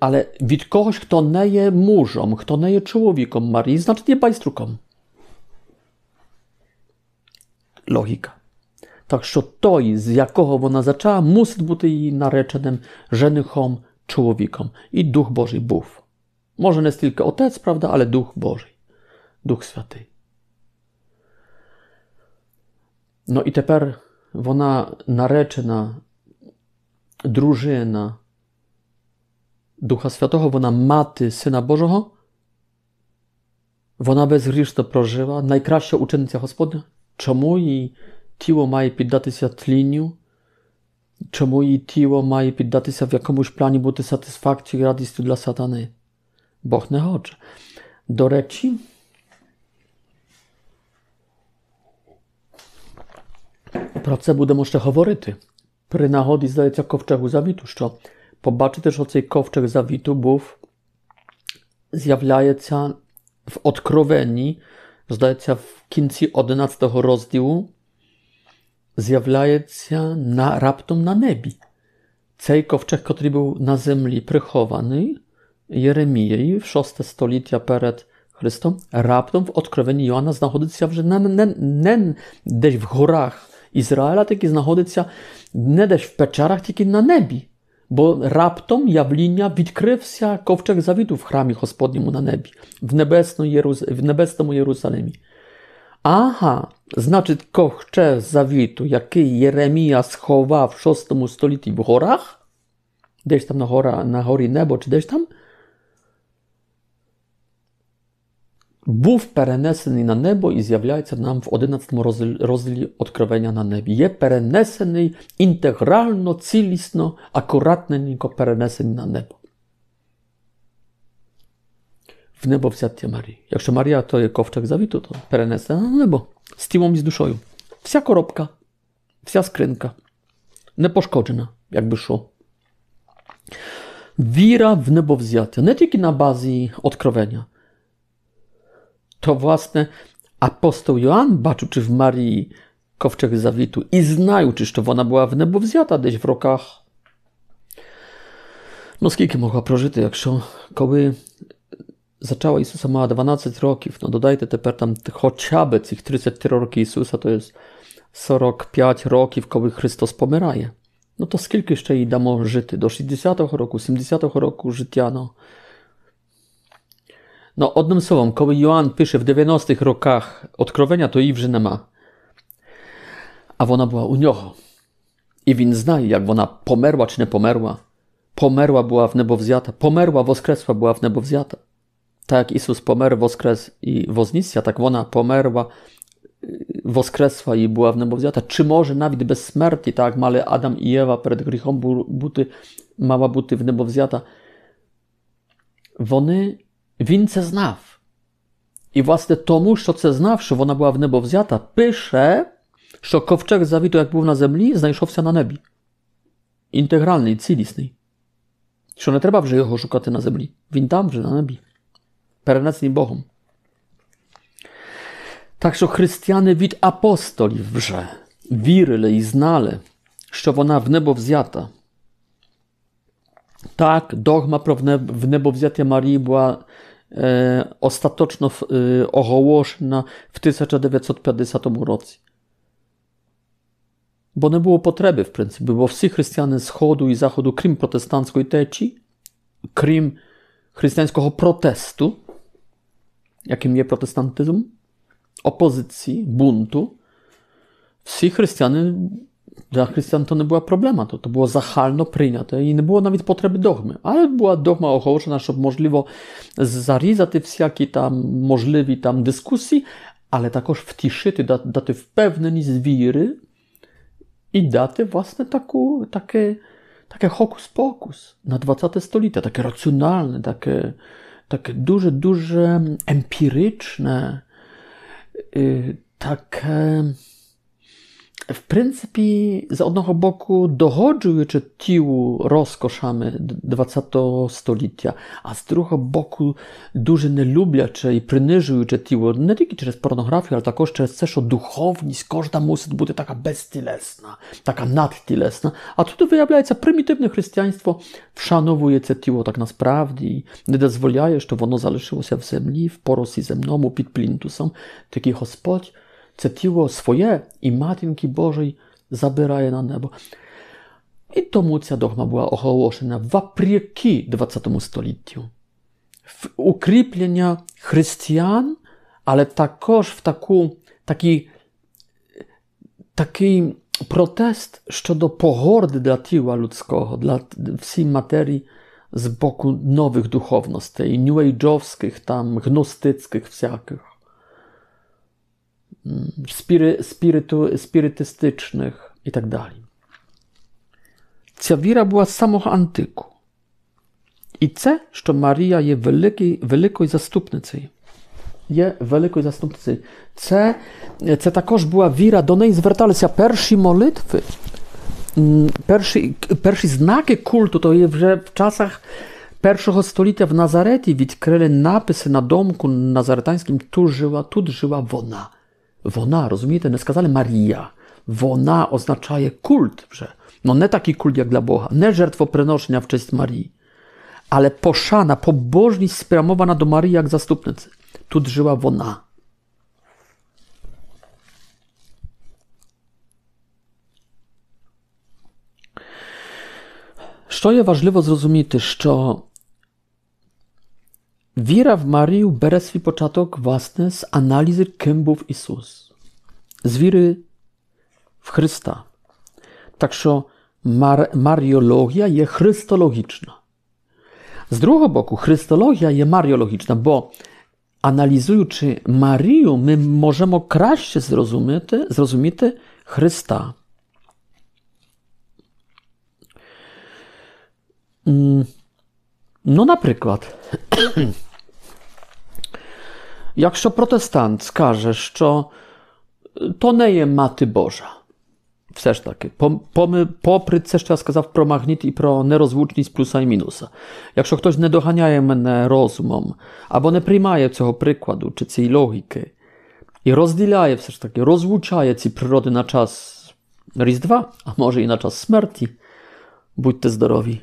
ale від когось, хто не є мужем, хто не є чоловіком Марії, значить є байструком. Логіка. Так що той, з якого вона зачала, мусить бути її нареченим женихом, чоловіком. І Дух Божий був. Може не стільки Отець, правда, але Дух Божий, Дух Святий. Ну і тепер вона наречена дружина Духа Святого, вона мати Сина Божого. Вона безгрішно прожила, найкраща учениця Господня. Чому її тіло має піддатися тлінню? Чому її тіло має піддатися в якомусь плані бути сатисфакцією і радістю для сатани? Бог не хоче. До речі, про це будемо ще говорити. При нагоді, здається, ковчегу завіту, що Побачите, що цей ковчег завіту був, з'являється в Откровенні, здається, в кінці 11 розділу, з'являється на, раптом на небі. Цей ковчег, який був на землі прихований Єремією в 6 століття перед Христом, раптом в Откровенні Йоанна знаходиться вже не, не, не десь в горах Ізраїля, тільки знаходиться не десь в печерах, тільки на небі. Бо раптом явління відкрився ковчег завіту в храмі Господньому на небі, в, небесно Єрус... в небесному Єрусалимі. Ага, значить, ковчег завіту, який Єремія сховав в VI столітті в горах, десь там на, гора, на горі небо, чи десь там, був перенесений на небо і з'являється нам в 11 розділі Откровення на небі. Є перенесений інтегрально, цілісно, акуратненько перенесений на небо. В небо взяття Марії. Якщо Марія то є ковчег завіту, то перенесена на небо з тілом і з душою. Вся коробка, вся скринка не пошкоджена, якби що. Віра в небовзяття не тільки на базі откровення, to własne apostoł Joan baczył, w Marii ковчег завіту і знаючи, що вона була в небо взята десь в роках. Ну, скільки могла прожити, якщо коли zaczęła Isusa mała 12 років, no dodajcie тепер там хоча б цих 33 роки Ісуса, то jest 45 років, коли Христос помирає. no to скільки ще їй дамо жити? До 60-го року, 70-го року життя, no. No, odnym słowom, koły Joan pisze w 90 rokach odkrowienia to i nie ma. A ona była u niego. I win zna, jak ona pomerła czy nie pomerła. Pomerła była w niebo wziata. Pomerła, woskresła była w niebo wziata. Tak jak Jezus pomerł, woskres i woznisja, tak ona pomerła, yy, woskresła i była w niebo wziata. Czy może nawet bez śmierci, tak jak male Adam i Ewa przed grzechom buty, mała buty w niebo wziata. Wony він це знав. І, власне, тому, що це знав, що вона була в небо взята, пише, що ковчег завіту, як був на землі, знайшовся на небі. Інтегральний, цілісний. Що не треба вже його шукати на землі. Він там вже на небі. перенесені Богом. Так що християни від апостолів вже вірили і знали, що вона в небо взята. Так, догма про внебовзяття Марії була е, остаточно е, оголошена в 1950 році. Бо не було потреби, в принципі, бо всі християни Сходу і Заходу, крім протестантської течії, крім християнського протесту, jakim є протестантизм, опозиції, бунту, dla chrystian to nie była problema, to, to było zachalno prinjate i nie było nawet potrzeby dogmy, ale była dogma ochoczona, żeby możliwo zarizać wszelkie tam możliwe tam dyskusji, ale takoż także wtiszyty, daty w pewne zwiry i daty właśnie taku takie, takie hokus pokus na 20 stolecie, takie racjonalne, takie, takie duże, duże empiryczne, y, takie в принципі, з одного боку, догоджуючи тілу розкошами ХХ століття, а з другого боку, дуже не люблячи і принижуючи тіло не тільки через порнографію, але також через те, що духовність кожна мусить бути така безтілесна, така надтілесна. А тут виявляється, примітивне християнство вшановує це тіло так насправді і не дозволяє, щоб воно залишилося в землі, в поросі земному під плінтусом. Такий Господь це тіло своє і Матінки Божої забирає на небо. І тому ця догма була оголошена вопреки 20 століттю. В укріплення християн, але також в таку, такий, такий протест щодо погорди для тіла людського, для всій матерії з боку нових духовностей, нью-ейджовських, там, гностицьких всяких Spiry, spirytystycznych itd. Tak Ця віра була з самого антику. І це, що Марія є великий, великою заступницею. Є великою заступницею. Це, це також була віра, до неї зверталися перші молитви. Перші, перші знаки культу, то є вже в часах першого століття в Назареті відкрили написи на домку назаретанським, тут жила, тут жила вона. Вона, розумієте, не сказали Марія. Вона означає культ вже. No nie taki kult jak dla Boga, nie żertwoprynoszenia w cześć Marii, ale poszana, pobożność spramowana do Marii jak zastupnicy. Tu żyła ona. Що є важливо зрозуміти, що Віра в Марію бере свій початок власне з аналізу, ким був Ісус, з віри в Христа. Так що мар маріологія є христологічна. З другого боку, христологія є маріологічна, бо аналізуючи Марію, ми можемо краще зрозуміти, зрозуміти Христа. Ну, наприклад, <clears throat> Якщо протестант скаже, що то не є мати Божа, все ж таки, попри це, що я сказав про магніт і про нерозлучність плюса і мінуса. Якщо хтось не доганяє мене розумом, або не приймає цього прикладу чи цієї логіки, і розділяє все ж таки, розлучає ці природи на час Різдва, а може і на час смерті, будьте здорові.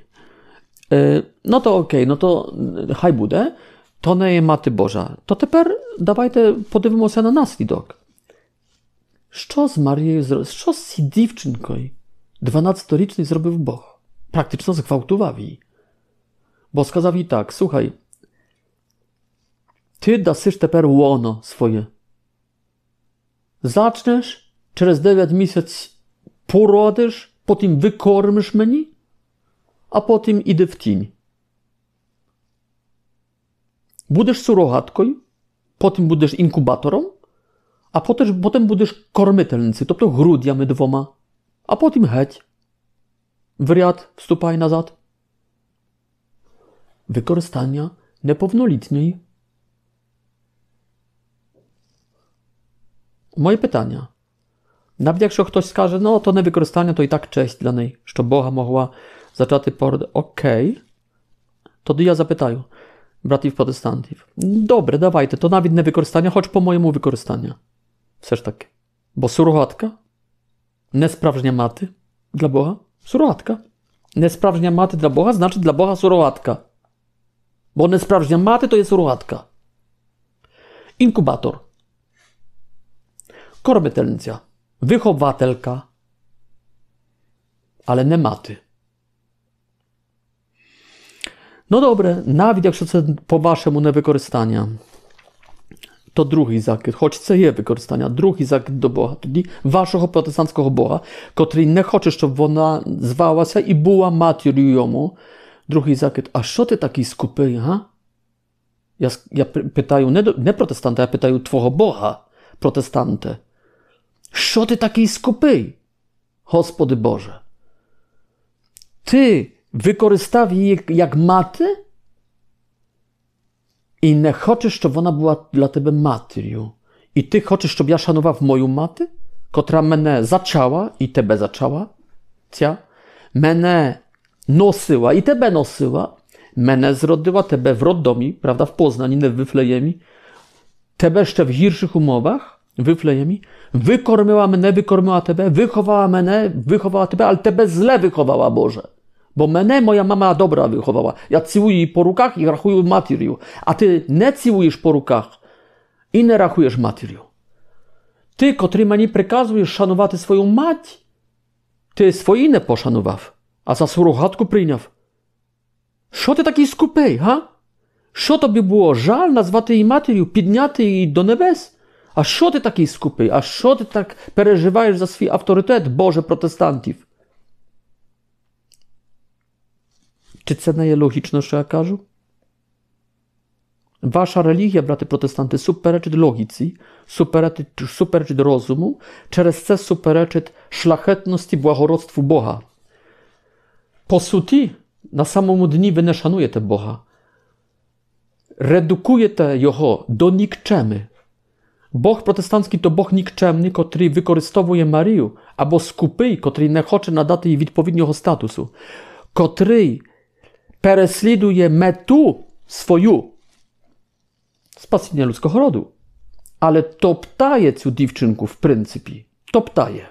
No to okej, okay, no to хай буде. То не є мати Божа. То тепер давайте подивимося на наслідок. Що з Марією, що з цією дівчинкою, 12-річний зробив Бог. Практично зґвалтував її. Бо сказав їй так: слухай, ти дасиш тепер łono своє. Zaczniesz, через 9 місяць породиш, потім викормиш мені, а потім іди в тінь. Будеш сурогаткою, потім будеш інкубатором, а потім, потім будеш кормительницею, тобто грудями двома, а потім геть. В ряд вступай назад. Використання неповнолітньої. Моє питання. Навіть якщо хтось скаже, ну то не використання, то і так честь для неї, що Бога могла зачати пород. Окей. Тоді я запитаю братів протестантів. Добре, давайте, то навіть не використання, хоч по-моєму використання. Все ж таки. Бо сурогатка не справжня мати для Бога. Сурогатка. Не справжня мати для Бога, значить для Бога сурогатка. Бо не справжня мати то є сурогатка. Інкубатор. Кормительниця. Вихователька. Але не мати. No dobre, навіть якщо це по-вашому не використання, то другий закид, хоч це є використання, другий закид до Бога, тоді вашого протестантського Бога, котрий не хоче, щоб вона звалася і була матір'ю йому. Другий закид, а що ти такий скупий, га? Я, я питаю не, не протестанта, я питаю твого Бога, протестанте. Що ти такий скупий? Господи Боже. Ти використав її як мати і не хочеш, щоб вона була для тебе матір'ю. І ти хочеш, щоб я шанував мою мати, котра мене зачала і тебе зачала, ця, мене носила і тебе носила, мене зродила тебе в родdomі, правда, в Poznań, не в Вифлеємі, тебе ще в гірших умовах, в Вифлеємі, викормила мене, викормила тебе, виховала мене, виховала тебе, але тебе зле виховала, Боже. Bo mnie moja mama dobra wychowała. Ja całuję jej po rukach i rachuję matérią. A ty nie całujesz po rukach i nie rachujesz matérią. Ty, który mені приказуєш шанувати свою мать, ти свої не пошанував, а за сурогатку прийняв. Що ти такий скупий, га? Що тобі було жаль назвати її матір'ю, підняти її до небес? А що ти такий скупий? А що ти так переживаєш за свій авторитет, Боже протестантів? Чи це не є логічно, що я кажу? Ваша релігія, брати протестанти, суперечить логіці, суперечить, суперечить розуму, через це суперечить шляхетності благородству Бога. По суті, на самому дні ви не шануєте Бога. Редукуєте Його до нікчеми. Бог протестантський то Бог нікчемний, котрий використовує Марію, або скупий, котрий не хоче надати їй відповідного статусу, котрий переслідує мету свою спасіння людського роду. Але топтає цю дівчинку, в принципі, топтає.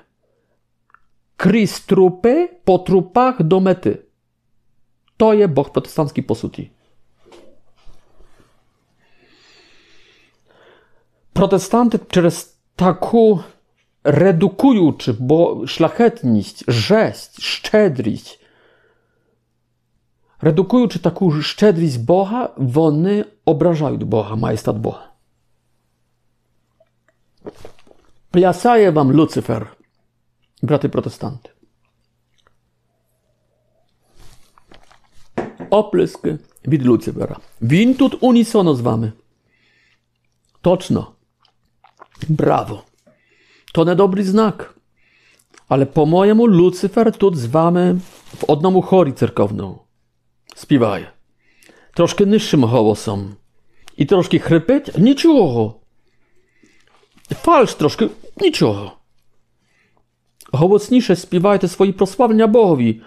Крізь трупи по трупах до мети. То є Бог протестантський по суті. Протестанти через таку редукуючи бо шляхетність, жесть, щедрість, Редукуючи таку щедрість Бога, вони ображають Бога, майстат Бога. Плясає вам Люцифер, брати протестанти. Оплески від Люцифера. Він тут унісоно з вами. Точно. Brawo. To niedobry znak. Ale po mojemu Lucyfer тут з вами в одному хорі церковному Співає. Трошки нижчим голосом. І трошки хрипить нічого. Фальш трошки нічого. Голосніше співайте свої прославлення Богові.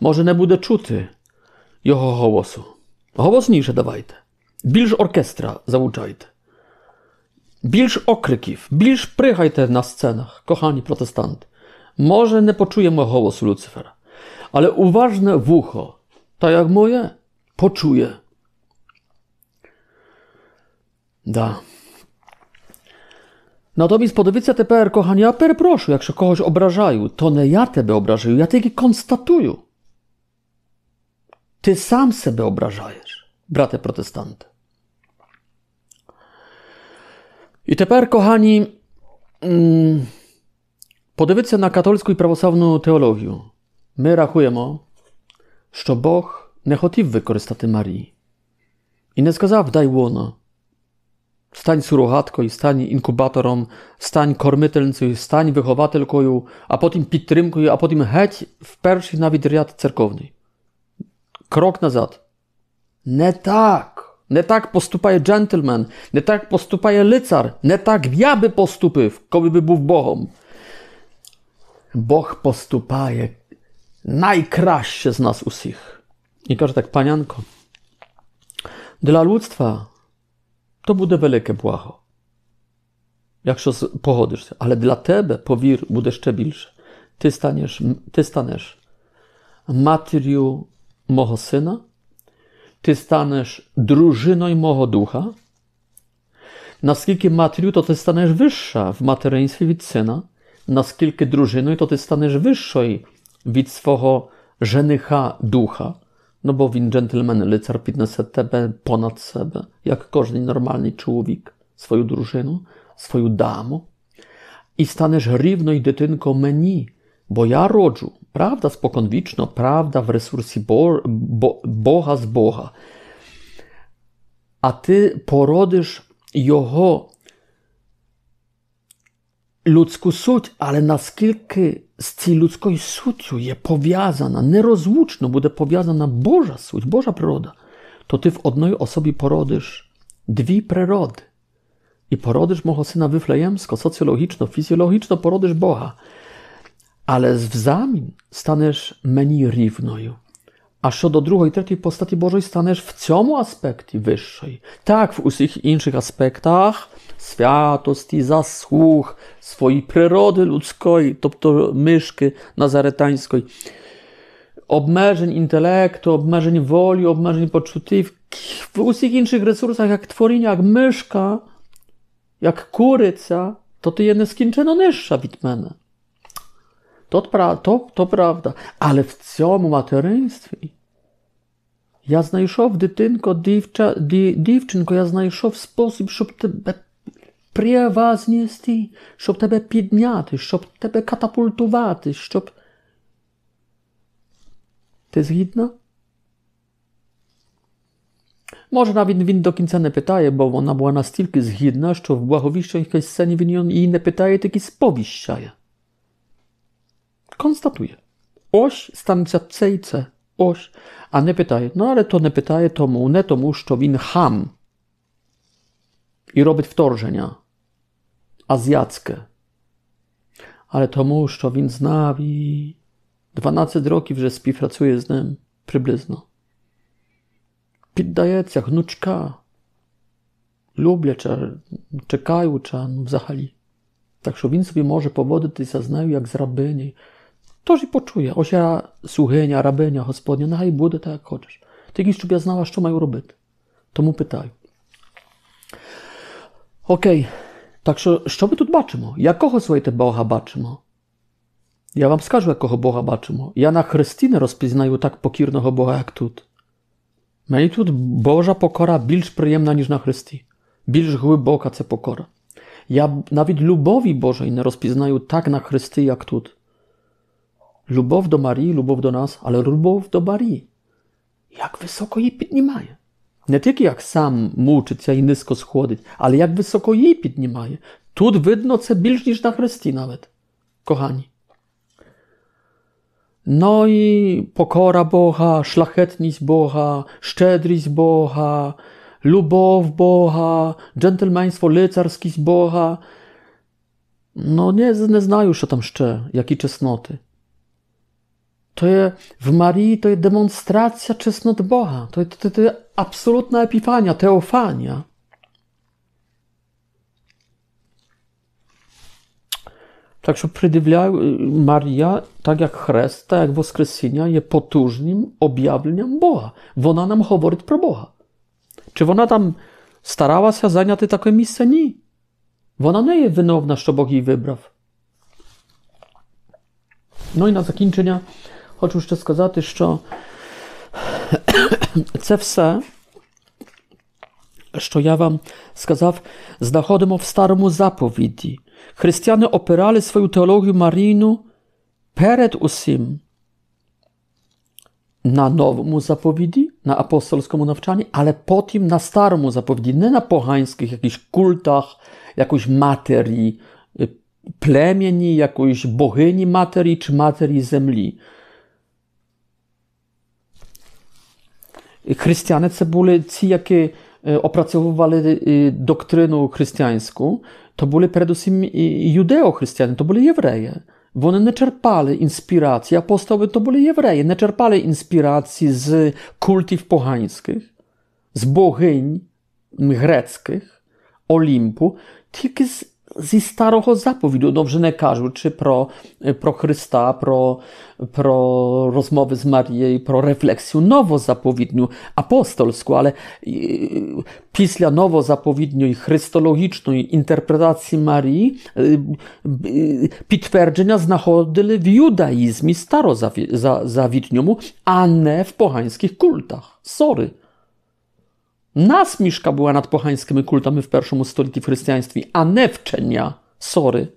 Може, не буде чути його голосу. Голосніше давайте. Більш оркестра залучайте. Більш окриків, більш пригайте на сценах, кохані протестанти. Може, не почуємо голосу Люцифера, але уважне вухо tak jak moje, poczuje. Da. Natomiast podowicja TPR, kochani, ja perproszę, jak się kogoś obrażają, to nie ja tebe obrażają, ja tylko konstatuję. Ty sam sebe obrażajesz, braty protestanty. I teper, kochani, mm, podowicja na katolicką i prawosławną teologię. My rachujemy, що Бог не хотів використати Марії. І не сказав, дай воно. Стань сурогаткою, стань інкубатором, стань кормительницею, стань вихователькою, а потім підтримкою, а потім геть в перший навіть ряд церковний. Крок назад. Не так. Не так поступає джентльмен, не так поступає лицар, не так я би поступив, коли би був Богом. Бог поступає найкраще з нас усіх. І каже так, панянко, для людства to буде велике благо. Якщо погодишся. Але для тебе, повір, буде ще більше. Ти станеш, ти станеш матір'ю мого сина, ти станеш дружиною мого духа. Наскільки матір'ю, то ти станеш вища в материнстві від сина, наскільки дружиною, то ти станеш вищою від свого жениха духа. No bo він джентльмен, лицар піднесе тебе понад себе, як кожен нормальний чоловік, свою дружину, свою даму. І станеш рівною дитинкою мені, бо я роджу, правда, споконвічно, правда в ресурсі Бога з Бога. А ти породиш Його ludzku суть, але наскільки з цією людською суттю є пов'язана, нерозлучно буде пов'язана Божа суть, Божа природа, то ти в одної особі породиш дві природи. І породиш мого syna wyflejemsko, socjologiczno, fizjologiczno porodisz Boha. Ale w zamian staniesz meni rівною. А щодо другої, третьої постаті Божої станеш в цьому аспекті вищої. Так, в усіх інших аспектах святості, заслуг, своєї природи людської, тобто мишки назаретанської, обмежень інтелекту, обмежень волі, обмежень почуттів, в усіх інших ресурсах, як творіння, як мишка, як куриця, то ти є нескінчено нижча від мене. То, то, то правда. Але в цьому материнстві я знайшов дитинко, дівча, дівчинко, я знайшов спосіб, щоб тебе привазністи, щоб тебе підняти, щоб тебе катапультувати, щоб. Ти згідна? Може, навіть він до кінця не питає, бо вона була настільки згідна, що в благовіщенській сцені він її не питає, тільки сповіщає. Констатує. Ось станеться це і це. Ось. А не питає. Ну, але то не питає тому, не тому, що він хам і робить вторження азіатське. Але тому, що він знав і 12 років вже співпрацює з ним приблизно. Піддається гнучка, любляча, чекаюча, ну взагалі. Так що він собі може поводитися з нею, як з рабині. Тож і почує, ось я сугиня, рабиня Господня, нехай буде так, як хочеш. Тільки щоб я знала, що маю робити. Тому питаю. Окей. Так що, що ми тут бачимо? Якого своїте Бога бачимо? Я вам скажу, якого Бога бачимо. Я на Христі не розпізнаю так покірного Бога, як тут. Мені тут Божа покора більш приємна, ніж на Христі. Більш глибока це покора. Я навіть любові Божої не розпізнаю так на Христі, як тут. Любов до Марії, любов до нас, але любов до Марії. Як високо її піднімає. Не тільки як сам мучиться і низько сходить, але як високо її піднімає. Тут видно це більш ніж на хресті навіть, kochani. No i pokora Boga, szlachetność Boga, szczedrość Boga, lubow Boga, dżentelmeństwo, licarskość Boga. No nie, nie znają, co tam jeszcze, jakie czesnoty. To jest, w Marii to jest demonstracja czesnot Boga. To jest, to, to jest absolutna epifania, teofania. Так що придивляю, Марія, так як хрест, так як Воскресіння, є потужним об'явленням Бога. Вона нам говорить про Бога. Чи вона там старалася зайняти таке місце? Ні. Вона не є виновна, що Бог її вибрав. Ну і на закінчення хочу ще сказати, що це все, що я вам сказав, знаходимо в старому заповіді. Християни опирали свою теологію Марійну перед усім на новому заповіді, на апостольському навчанні, але потім на старому заповіді, не на погаńskich jakichś kultach, jakiejś materii plemieni, jakiejś bohyni materii czy materii землі. Християни це були ці, які опрацьовували доктрину християнську, то були передусім юдеохристияни, то були євреї. Вони не черпали інспірації, апостоли то були євреї, не черпали інспірації з культів поганських, з богинь грецьких, Олімпу, тільки з зі старого заповіду, no вже не кажучи про, про Христа, про, про розмови з Марією, про рефлексію новозаповідню, апостольську, але після новозаповідньої христологічної інтерпретації Марії підтвердження знаходили в юдаїзмі старозавітньому, а не в поганських культах. Сори. Насмішка była nad pochańskimi kultami w pierwszym stuleciu w chrześcijaństwie, a nie wczenia. Sorry.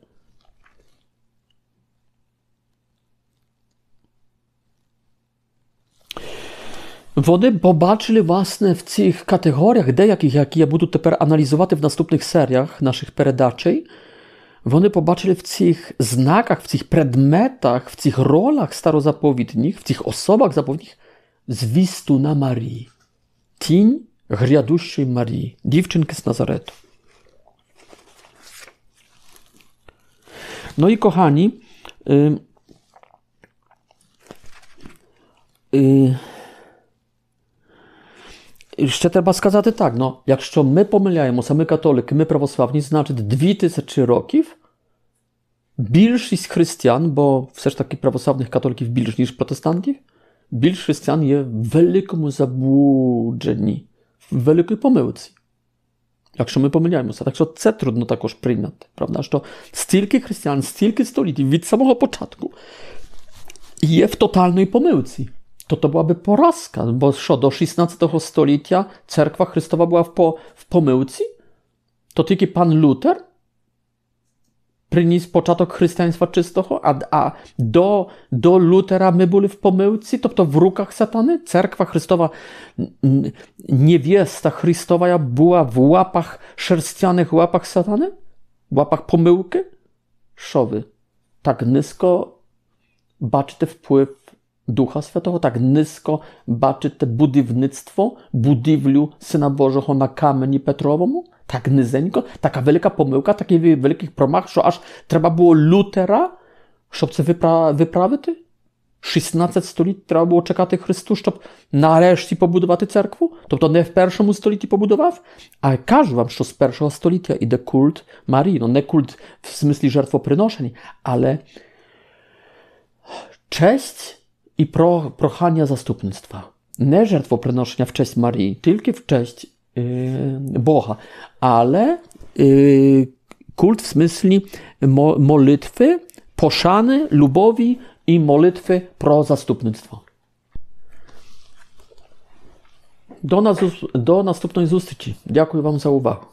Вони побачили, власне, в цих категоріях, деяких, які я буду тепер аналізувати в наступних серіях наших передачей, вони побачили в цих знаках, в цих предметах, в цих ролях старозаповідніх, в цих особах заповідніх звісту на Марії. Тінь грядущої Марії, дівчинки з Назарету. No i kochani, y, y, ще треба сказати так, no, якщо ми помиляємося, ми католики, ми православні, значить 2000 років більшість християн, бо все ж таки православних католиків більш, ніж протестантів, більш християн є в великому забудженні В великій помилці. Якщо ми помиляємося, так що це трудно також прийняти, правда? Що стільки християн, стільки століть від самого початку є в тотальній помилці. To to byłaby porażka, bo що, do XVI століття церква Chrystowa była w, по, в помилці, To tylko pan Luther приніс початок християнства чистого, а а до до Лютера ми були в помилці, тобто в руках сатани. Церква Христова, невеста Христова була в łapach шерстяних łapach сатани, в łapach помилки. Що ви? Так низько бачите вплив Духа Святого, так низько бачите будівництво, будівлю Сина Божого на камені Петровому? tak nizenько, така велика помилка, такий великий промах, що аж треба було Лютера, щоб це виправити. 16 століть треба було чекати Христу, щоб нарешті побудувати церкву. Тобто не в першому столітті побудував. А кажу вам, що з першого століття іде культ Марії. Ну, не культ в смислі жертвоприношень, але честь і про прохання заступництва. Не жертвоприношення в честь Марії, тільки в честь Y, Boha, ale y, kult w smysli mo molitwy, poszany, lubowi i molitwy pro zastupnictwo. Do, nas, do następnej zustyci. Dziękuję Wam za uwagę.